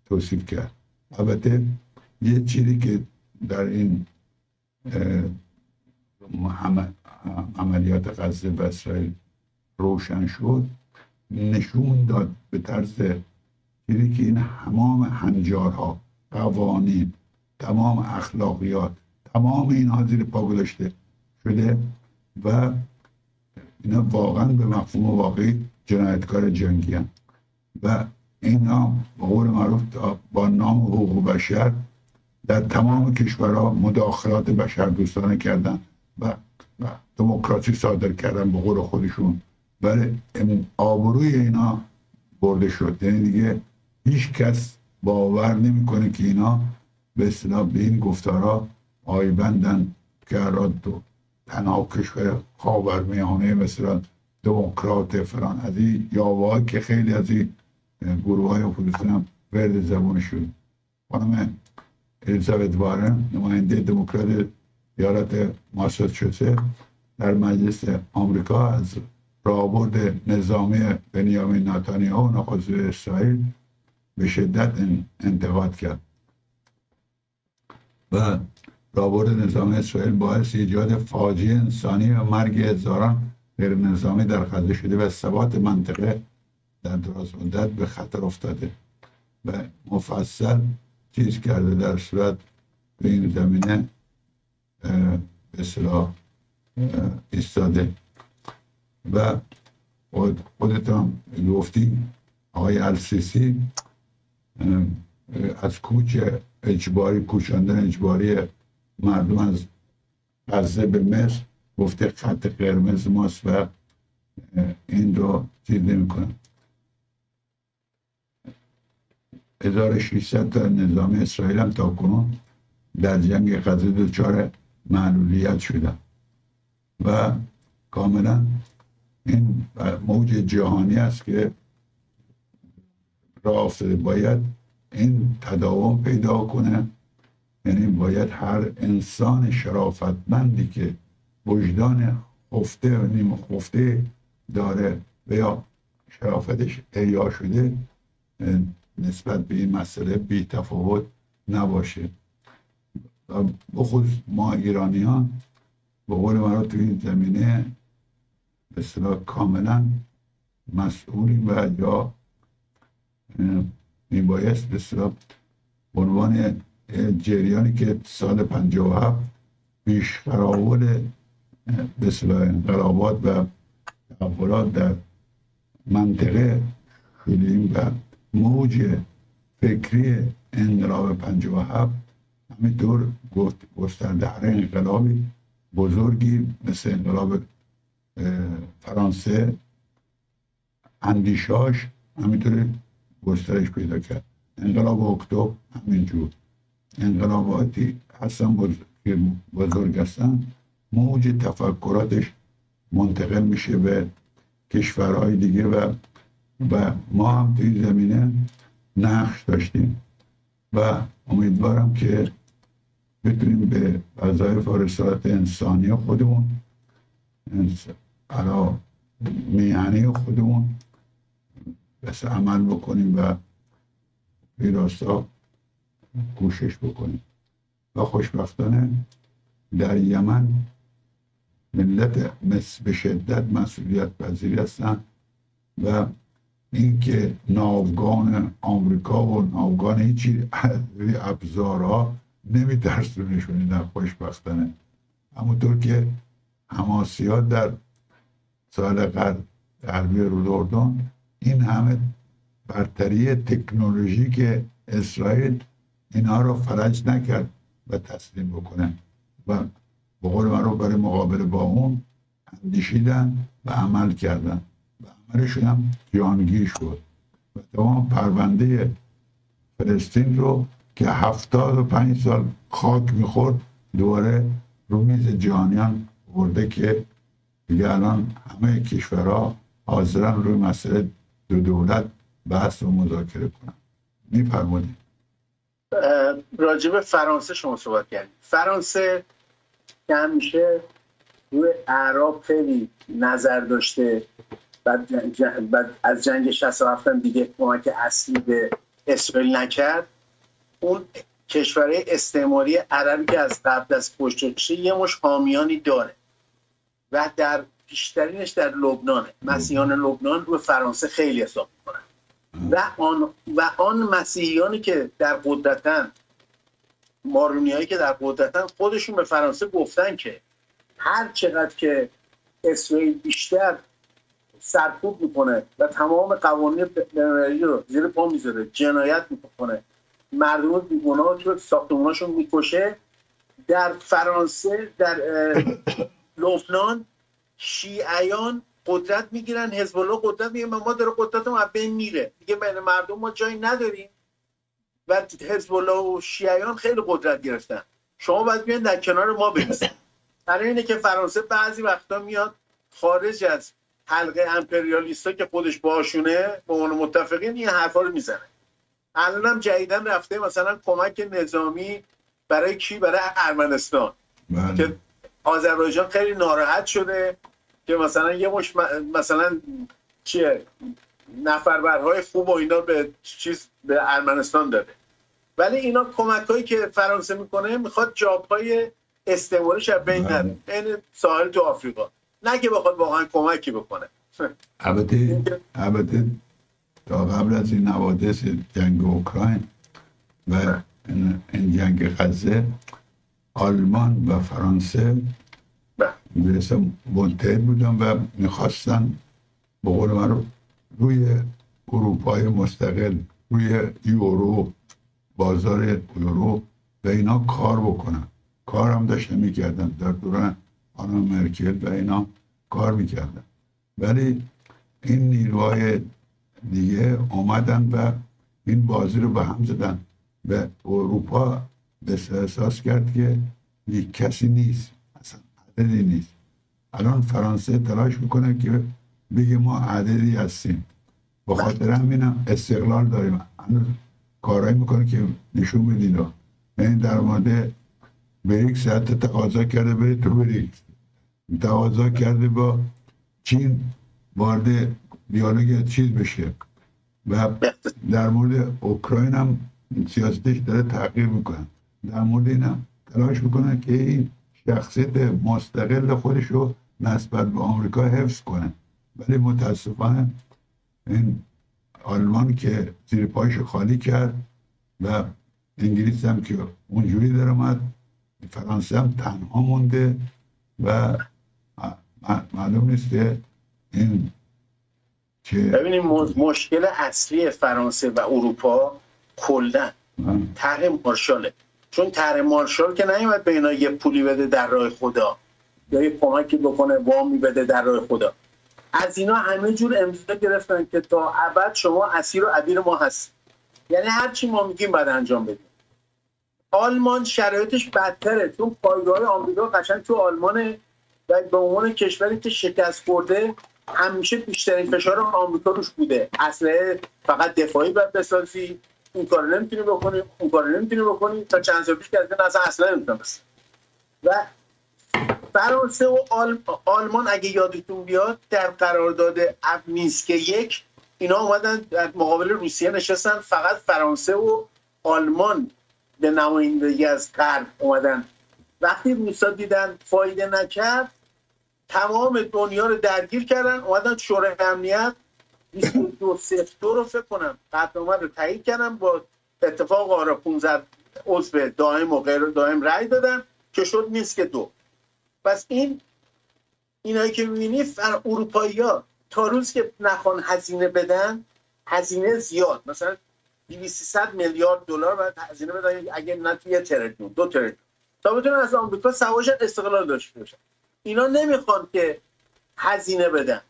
توصیف کرد. البته یه چیزی که در این عملیات غزه و اسرائیل روشن شد نشون داد به طرز چیزی که این همام هنجارها قوانین تمام اخلاقیات تمام اینها زیر پا گذاشته شده و اینا واقعا به مفهوم واقعی جنایتکار جنگی هم. و اینا به قول معروف با نام حقوق بشر در تمام کشورها مداخلات بشر دوستانه کردن و, دموکراسی صادر کردن به قول خودشون. ولی آبروی اینا برده شد. یعنی دیگه هیچ کس باور نمی‌کنه که اینا به اصطلاح به این گفتارها آیبندن که تو تنها کشور خاورمیانه مثلا دموکرات فران از این یاوه که خیلی از این گروه های اپوزیسیون هم ورد زبانشون خانم الیزابت وارن نماینده دموکرات ایالت ماساچوست در مجلس آمریکا از راهبرد نظامی بنیامین نتانیاهو نخست اسرائیل به شدت انتقاد کرد. و رابرد نظام اسرائیل باعث ایجاد فاجعه انسانی و مرگ هزاران غیر نظامی در غزه شده و ثبات منطقه در دراز مدت به خطر افتاده و مفصل چیز کرده در صورت به این زمینه به اصطلاح ایستاده. و خودت هم گفتی آقای السیسی از کوچ اجباری کوچاندن اجباری مردم از غزه به مصر گفته خط قرمز ماست و این رو چیز نمی 1600 تا نظام اسرائیل هم تا کنون در جنگ غزه دچار معلولیت شدن. و کاملا این موج جهانی است که راه باید این تداوم پیدا کنه. یعنی باید هر انسان شرافتمندی که وجدان خفته و نیم خفته داره یا شرافتش احیا شده نسبت به این مسئله بی تفاوت نباشه. و ما ایرانیان به قول مرا تو این زمینه به کاملا مسئولیم و یا میبایست به عنوان جریانی که سال 57 پیش قراول به انقلابات و تحولات در منطقه شدیم و موج فکری انقلاب 57 همینطور گسترده هر انقلابی بزرگی مثل انقلاب فرانسه اندیشاش همینطور گسترش پیدا کرد. انقلاب اکتبر همینجور انقلاباتی هستن که بزرگ هستن. موج تفکراتش منتقل میشه به کشورهای دیگه و و ما هم توی زمینه نقش داشتیم. و امیدوارم که بتونیم به وظایف و رسالت انسانی خودمون علا میهنی خودمون بس عمل بکنیم و بیراستا کوشش بکنیم. و خوشبختانه در یمن ملت به شدت مسئولیت پذیری هستن و اینکه ناوگان آمریکا و ناوگان هیچی ابزارها نمیترسونشون در خوشبختانه همونطور که هماسیات در سال قرد غربی رو این همه برتری تکنولوژی که اسرائیل اینها رو فرج نکرد و تسلیم بکنن و به قول من رو برای مقابله با اون اندیشیدن و عمل کردن. عملشون هم جانگیر شد. و تمام پرونده فلسطین رو که هفتاد و پنج سال خاک می‌خورد دوباره رو میز جهانیان برده که دیگه الان همه کشورها حاضرن روی مسئله دو دولت بحث و مذاکره کنن. میفرمودید راجب فرانسه شما صحبت کردید فرانسه که همیشه روی اعراب خیلی نظر داشته. بعد, بعد از جنگ 67 دیگه کمک اصلی به اسرائیل نکرد. اون کشورهای استعماری عربی که از قبل از پشت یه مش حامیانی داره و در بیشترینش در لبنانه. مسیحیان لبنان رو فرانسه خیلی حساب می‌کنن. و آن و آن مسیحیانی که در قدرتن مارونیایی که در قدرتن خودشون به فرانسه گفتن که هر چقدر که اسرائیل بیشتر سرکوب می‌کنه و تمام قوانین بینالمللی رو زیر پا می‌ذاره جنایت می‌کنه. مردم بیگناه رو ساختماناشون می‌کشه. در فرانسه در لبنان شیعیان قدرت می‌گیرن حزب الله قدرت میگه ما داره قدرت ما بین میره. دیگه بین مردم ما جایی نداریم. و حزب الله و شیعیان خیلی قدرت گرفتن. شما باید بیان در کنار ما برسید برای اینه که فرانسه بعضی وقتا میاد خارج از حلقه امپریالیستا که خودش باشونه به عنوان متفقین این حرفا رو می‌زنه. الان هم جدیدن رفته مثلا کمک نظامی برای کی؟ برای ارمنستان. بله. که آذربایجان خیلی ناراحت شده که مثلا یه مش مثلا چیه؟ نفربرهای خوب و اینا به چیز به ارمنستان داده. ولی اینا کمک هایی که فرانسه می‌کنه می‌خواد جاب های استعماریش از بین بله. نره این ساحل تو آفریقا. نه که بخواد واقعا کمکی بکنه. البته البته تا قبل از این حوادث جنگ اوکراین و این- جنگ غزه آلمان و فرانسه اسم متحد بودن و می‌خواستن به قول معروف روی اروپای مستقل روی یورو بازار یورو و اینا کار بکنن. کار هم داشتن می‌کردن. در دوران خانم مرکل و اینا کار می‌کردن. ولی این نیروهای دیگه آمدن و این بازی رو به هم زدن. به اروپا به احساس کرد که یک کسی نیست اصلا عددی نیست. الان فرانسه تلاش می‌کنه که بگه ما عددی هستیم. به خاطر همینم استقلال داریم. هنوز کارهایی می‌کنه که نشون بدین رو. یعنی در مورد بریکس حتی تقاضا کرده بره تو بریکس تقاضا کرده با چین وارد دیالوگ چیز بشه. و در مورد اوکراین هم سیاستش داره تغییر می‌کنه. در مورد این هم تلاش می‌کنه که این شخصیت مستقل خودش رو نسبت به آمریکا حفظ کنه. ولی متاسفانه این آلمان که زیر پایش خالی کرد و انگلیس هم که اونجوری در اومد فرانسه هم تنها مونده و معلوم نیست که این که ببینیم مشکل اصلی فرانسه و اروپا کلا طرح مارشاله. چون طرح مارشال که نیومد به اینا یه پولی بده در راه خدا یا یه کمکی بکنه وامی بده در راه خدا. از اینا همه جور امضا گرفتن که تا ابد شما اسیر و عبیر ما هست. یعنی هر چی ما میگیم باید انجام بدیم. آلمان شرایطش بدتره. چون پایگاه آمریکا قشنگ تو آلمانه و به عنوان کشوری که شکست خورده همیشه بیشترین فشار آمریکا روش بوده. اصلا فقط دفاعی باید بسازی. این کار نمی‌تونی بکنی اون کار نمی‌تونی بکنی. تا چند سال پیش که از اصلا اصلا نمی‌تونم و فرانسه و آل... آلمان اگه یادتون بیاد در قرارداد مینسک یک اینا اومدن در مقابل روسیه نشستن. فقط فرانسه و آلمان به نمایندگی از غرب اومدن. وقتی روسا دیدن فایده نکرد تمام دنیا رو درگیر کردن اومدن شورای امنیت 22 دو رو فکر کنم قطعنامه رو تایید کردن با اتفاق آرا 15 عضو دائم و غیر دائم رأی دادن که شد نیست که دو. پس این اینایی که می‌بینی فر اروپایی ها تا روز که نخوان هزینه بدن هزینه زیاد. مثلا 200 میلیارد دلار باید هزینه بدن اگه نه توی تریلیون دو تریلیون تا بتونن از آمریکا سواشن استقلال داشته باشن. اینا نمی‌خوان که هزینه بدن.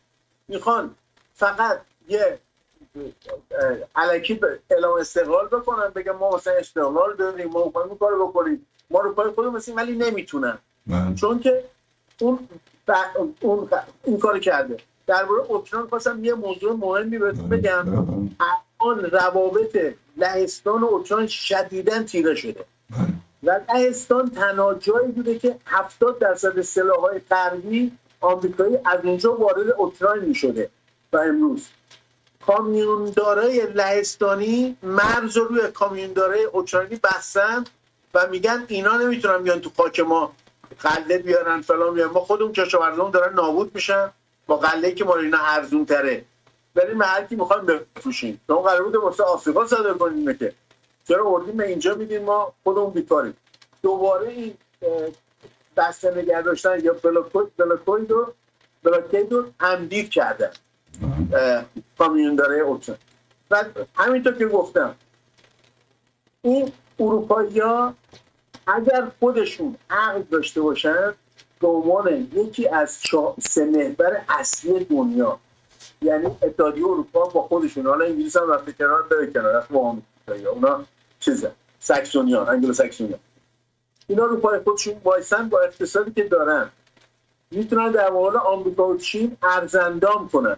می‌خوان فقط یه علکی اعلام استقلال بکنن بگن ما مثلا استقلال داریم ما می‌خوایم کارو بکنیم. ما رو پای خودمون هستیم ولی نمی‌تونن. چون که اون ب... اون این کار کرده. درباره اوکراین خواستم یه موضوع مهمی بهتون بگم. الان روابط لهستان و اوکراین شدیدا تیره شده. و لهستان تنها جایی بوده که 70 درصد سلاح‌های غربی آمریکایی از اونجا وارد اوکراین می‌شده و امروز. کامیوندارای لهستانی مرز رو روی کامیوندارای اوکراینی بستن و میگن اینا نمی‌تونن بیان تو خاک ما قله بیارن فلان بیارن. ما خودمون کشاورزان دارن نابود میشن. با قله که ما اینا ارزون تره بریم هر کی می‌خوایم بفروشیم. تو قرار بوده واسه آفریقا صادر کنیم که. چرا اردیم اینجا میدیم ما خودمون بیکاریم. دوباره این دسته نگه داشتن یا بلاکوید رو بلاکید رو تمدید کردن. کامیون داره اوکراین و همینطور که گفتم این اروپایی ها اگر خودشون عقل داشته باشن به عنوان یکی از سه محور اصلی دنیا یعنی اتحادیه اروپا با خودشون حالا انگلیس هم رفته کنار بره آمریکا اونا چیزه. ساکسونیان انگلو ساکسونیان اینا رو پای خودشون وایسن با اقتصادی که دارن. می‌تونن در مقابل آمریکا و چین ارزندام کنن.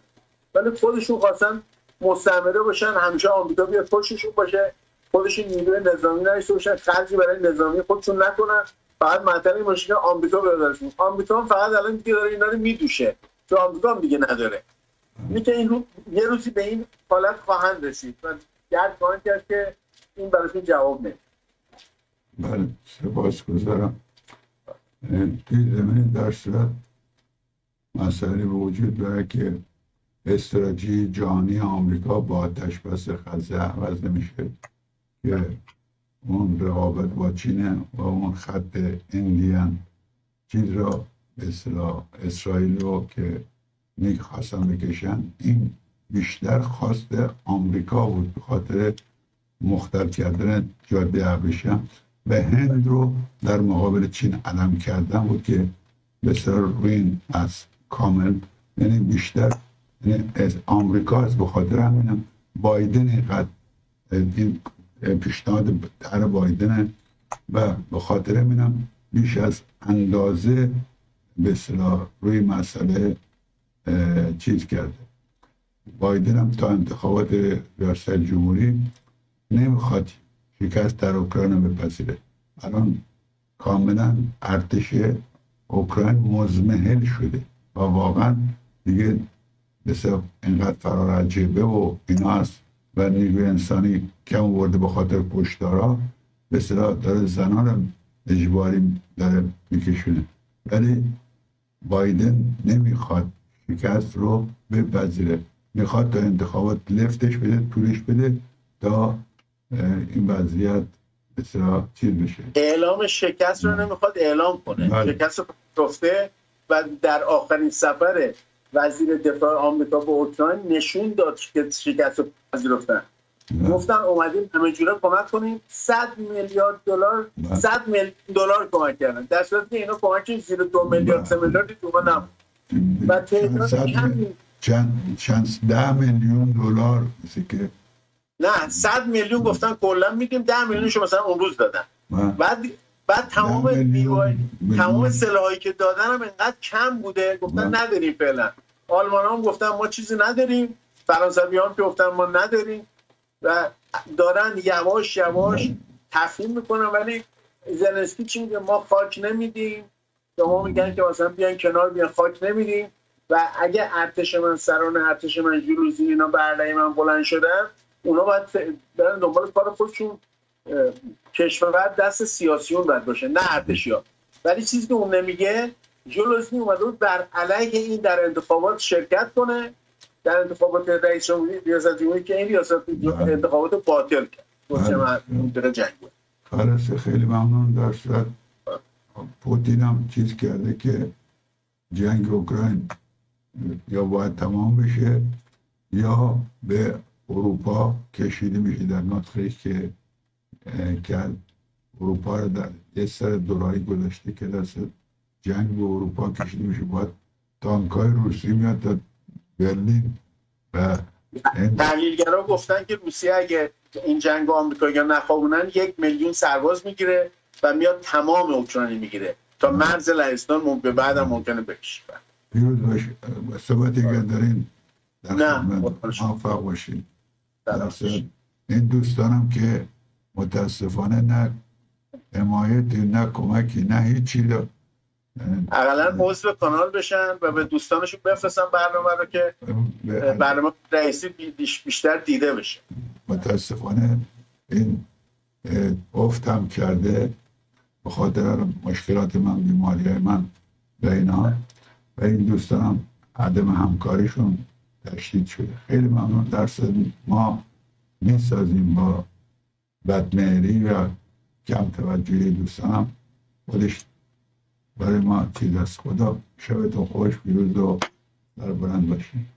ولی خودشون خواستن مستعمره باشن همیشه آمریکا بیاد پشتشون باشه. خودشون نیروی نظامی نداشته باشن خرجی برای نظامی خودشون نکنن. فقط مطلب این باشه که آمریکا بردارشون آمریکا فقط الان دیگه داره اینا رو میدوشه. تو آمریکا هم دیگه نداره. میگه این رو... یه روزی به این حالت خواهند رسید. درک خواهند کرد که این براشون جواب نه بله سپاس گذارم. توی زمین در صورت مسئله به وجود داره که استراتژی جهانی آمریکا با آتش بس خزه عوض نمیشه که اون رقابت با چین و اون خط اندیان چیز را به اصطلاح اسرائیل رو که می‌خواستن بکشن این بیشتر خواست آمریکا بود به خاطر مختل کردن جاده ابریشم به هند رو در مقابل چین علم کردن بود که بسیار روی از کامل. یعنی بیشتر یعنی از آمریکا از به خاطر همینم بایدن اینقدر این پیشنهاد در بایدن و به خاطر همینم بیش از اندازه به روی مسئله چیز کرده. بایدن هم تا انتخابات ریاست جمهوری نمی‌خواد شکست در اوکراین بپذیره. الان کاملا ارتش اوکراین مزمحل شده و واقعا دیگه مثل اینقدر فرار عجیبه و اینا هست و نیروی انسانی کم ورده به خاطر کشتارا به داره زنان اجباری داره میکشونه. ولی بایدن نمی‌خواد شکست رو بپذیره. می‌خواد تا انتخابات لفتش بده طولش بده تا این وضعیت بسیار چیز بشه. اعلام شکست رو نمی‌خواد اعلام کنه. بله. شکست رو گفته و در آخرین سفر وزیر دفاع آمریکا به اوکراین نشون داد که شکست رو پذیرفتن. گفتن اومدیم همه جوره کمک کنیم. 100 میلیارد دلار 100 میلیون دلار کمک کردن. در صورتی که اینا کمک زیر دو میلیارد سه میلیارد تو نبود و تعداد چند چند ده میلیون دلار که نه 100 میلیون گفتن کلا میدیم 10 میلیونشو مثلا اون روز دادن. بعد بعد تمام تمام سلاحایی که دادن هم اینقدر کم بوده گفتن نداریم فعلا. آلمان هم گفتن ما چیزی نداریم فرانسوی هم که گفتن ما نداریم. و دارن یواش یواش تفهیم می‌کنن ولی زلنسکی چی میگه؟ ما خاک نمیدیم. به ما میگن که مثلا بیان کنار بیان خاک نمیدیم. و اگه ارتش من سران ارتش من جلوزی اینا به من بلند شدن اونا باید برن دنبال کار خودشون کشور دست سیاسیون باید باشه نه ارتشی ها ولی چیزی که اون نمیگه جلوزنی اومده بود بر علیه این در انتخابات شرکت کنه در انتخابات رئیس جمهوری ریاست جمهوری که این ریاست بله. انتخابات باطل کرد. بله. جنگ بود. خیلی ممنون در صورت پوتین هم چیز کرده که جنگ اوکراین یا باید تمام بشه یا به اروپا کشیده میشه در نطقی که کرد اروپا رو در یه سر دورایی گذاشته که دست جنگ به اروپا کشیده میشه. باید تانکای روسی میاد تا برلین و تحلیلگرا گفتن که روسیه اگه این جنگ آمریکا نخوابونن یک میلیون سرباز می‌گیره و میاد تمام اوکراینی می‌گیره. تا مرز لهستان ممکن بعد هم ممکنه بکشه. پیروز باش ثباتی که دارین در موفق باشید این دوستانم که متاسفانه نه حمایتی نه کمکی نه هیچی اقلا عضو کانال بشن و به دوستانشون بفرستن برنامه رو که برنامه رئیسی بیشتر دیده بشه. متاسفانه این افت هم کرده. به خاطر مشکلات من بیماری من به اینا. و این دوستانم عدم همکاریشون تشدید شده. خیلی ممنون. درس ما می‌سازیم با بدمهری و کم توجهی دوستانم. خودش برای ما چیز از خدا شبتون خوش بیروز و در بلند باشیم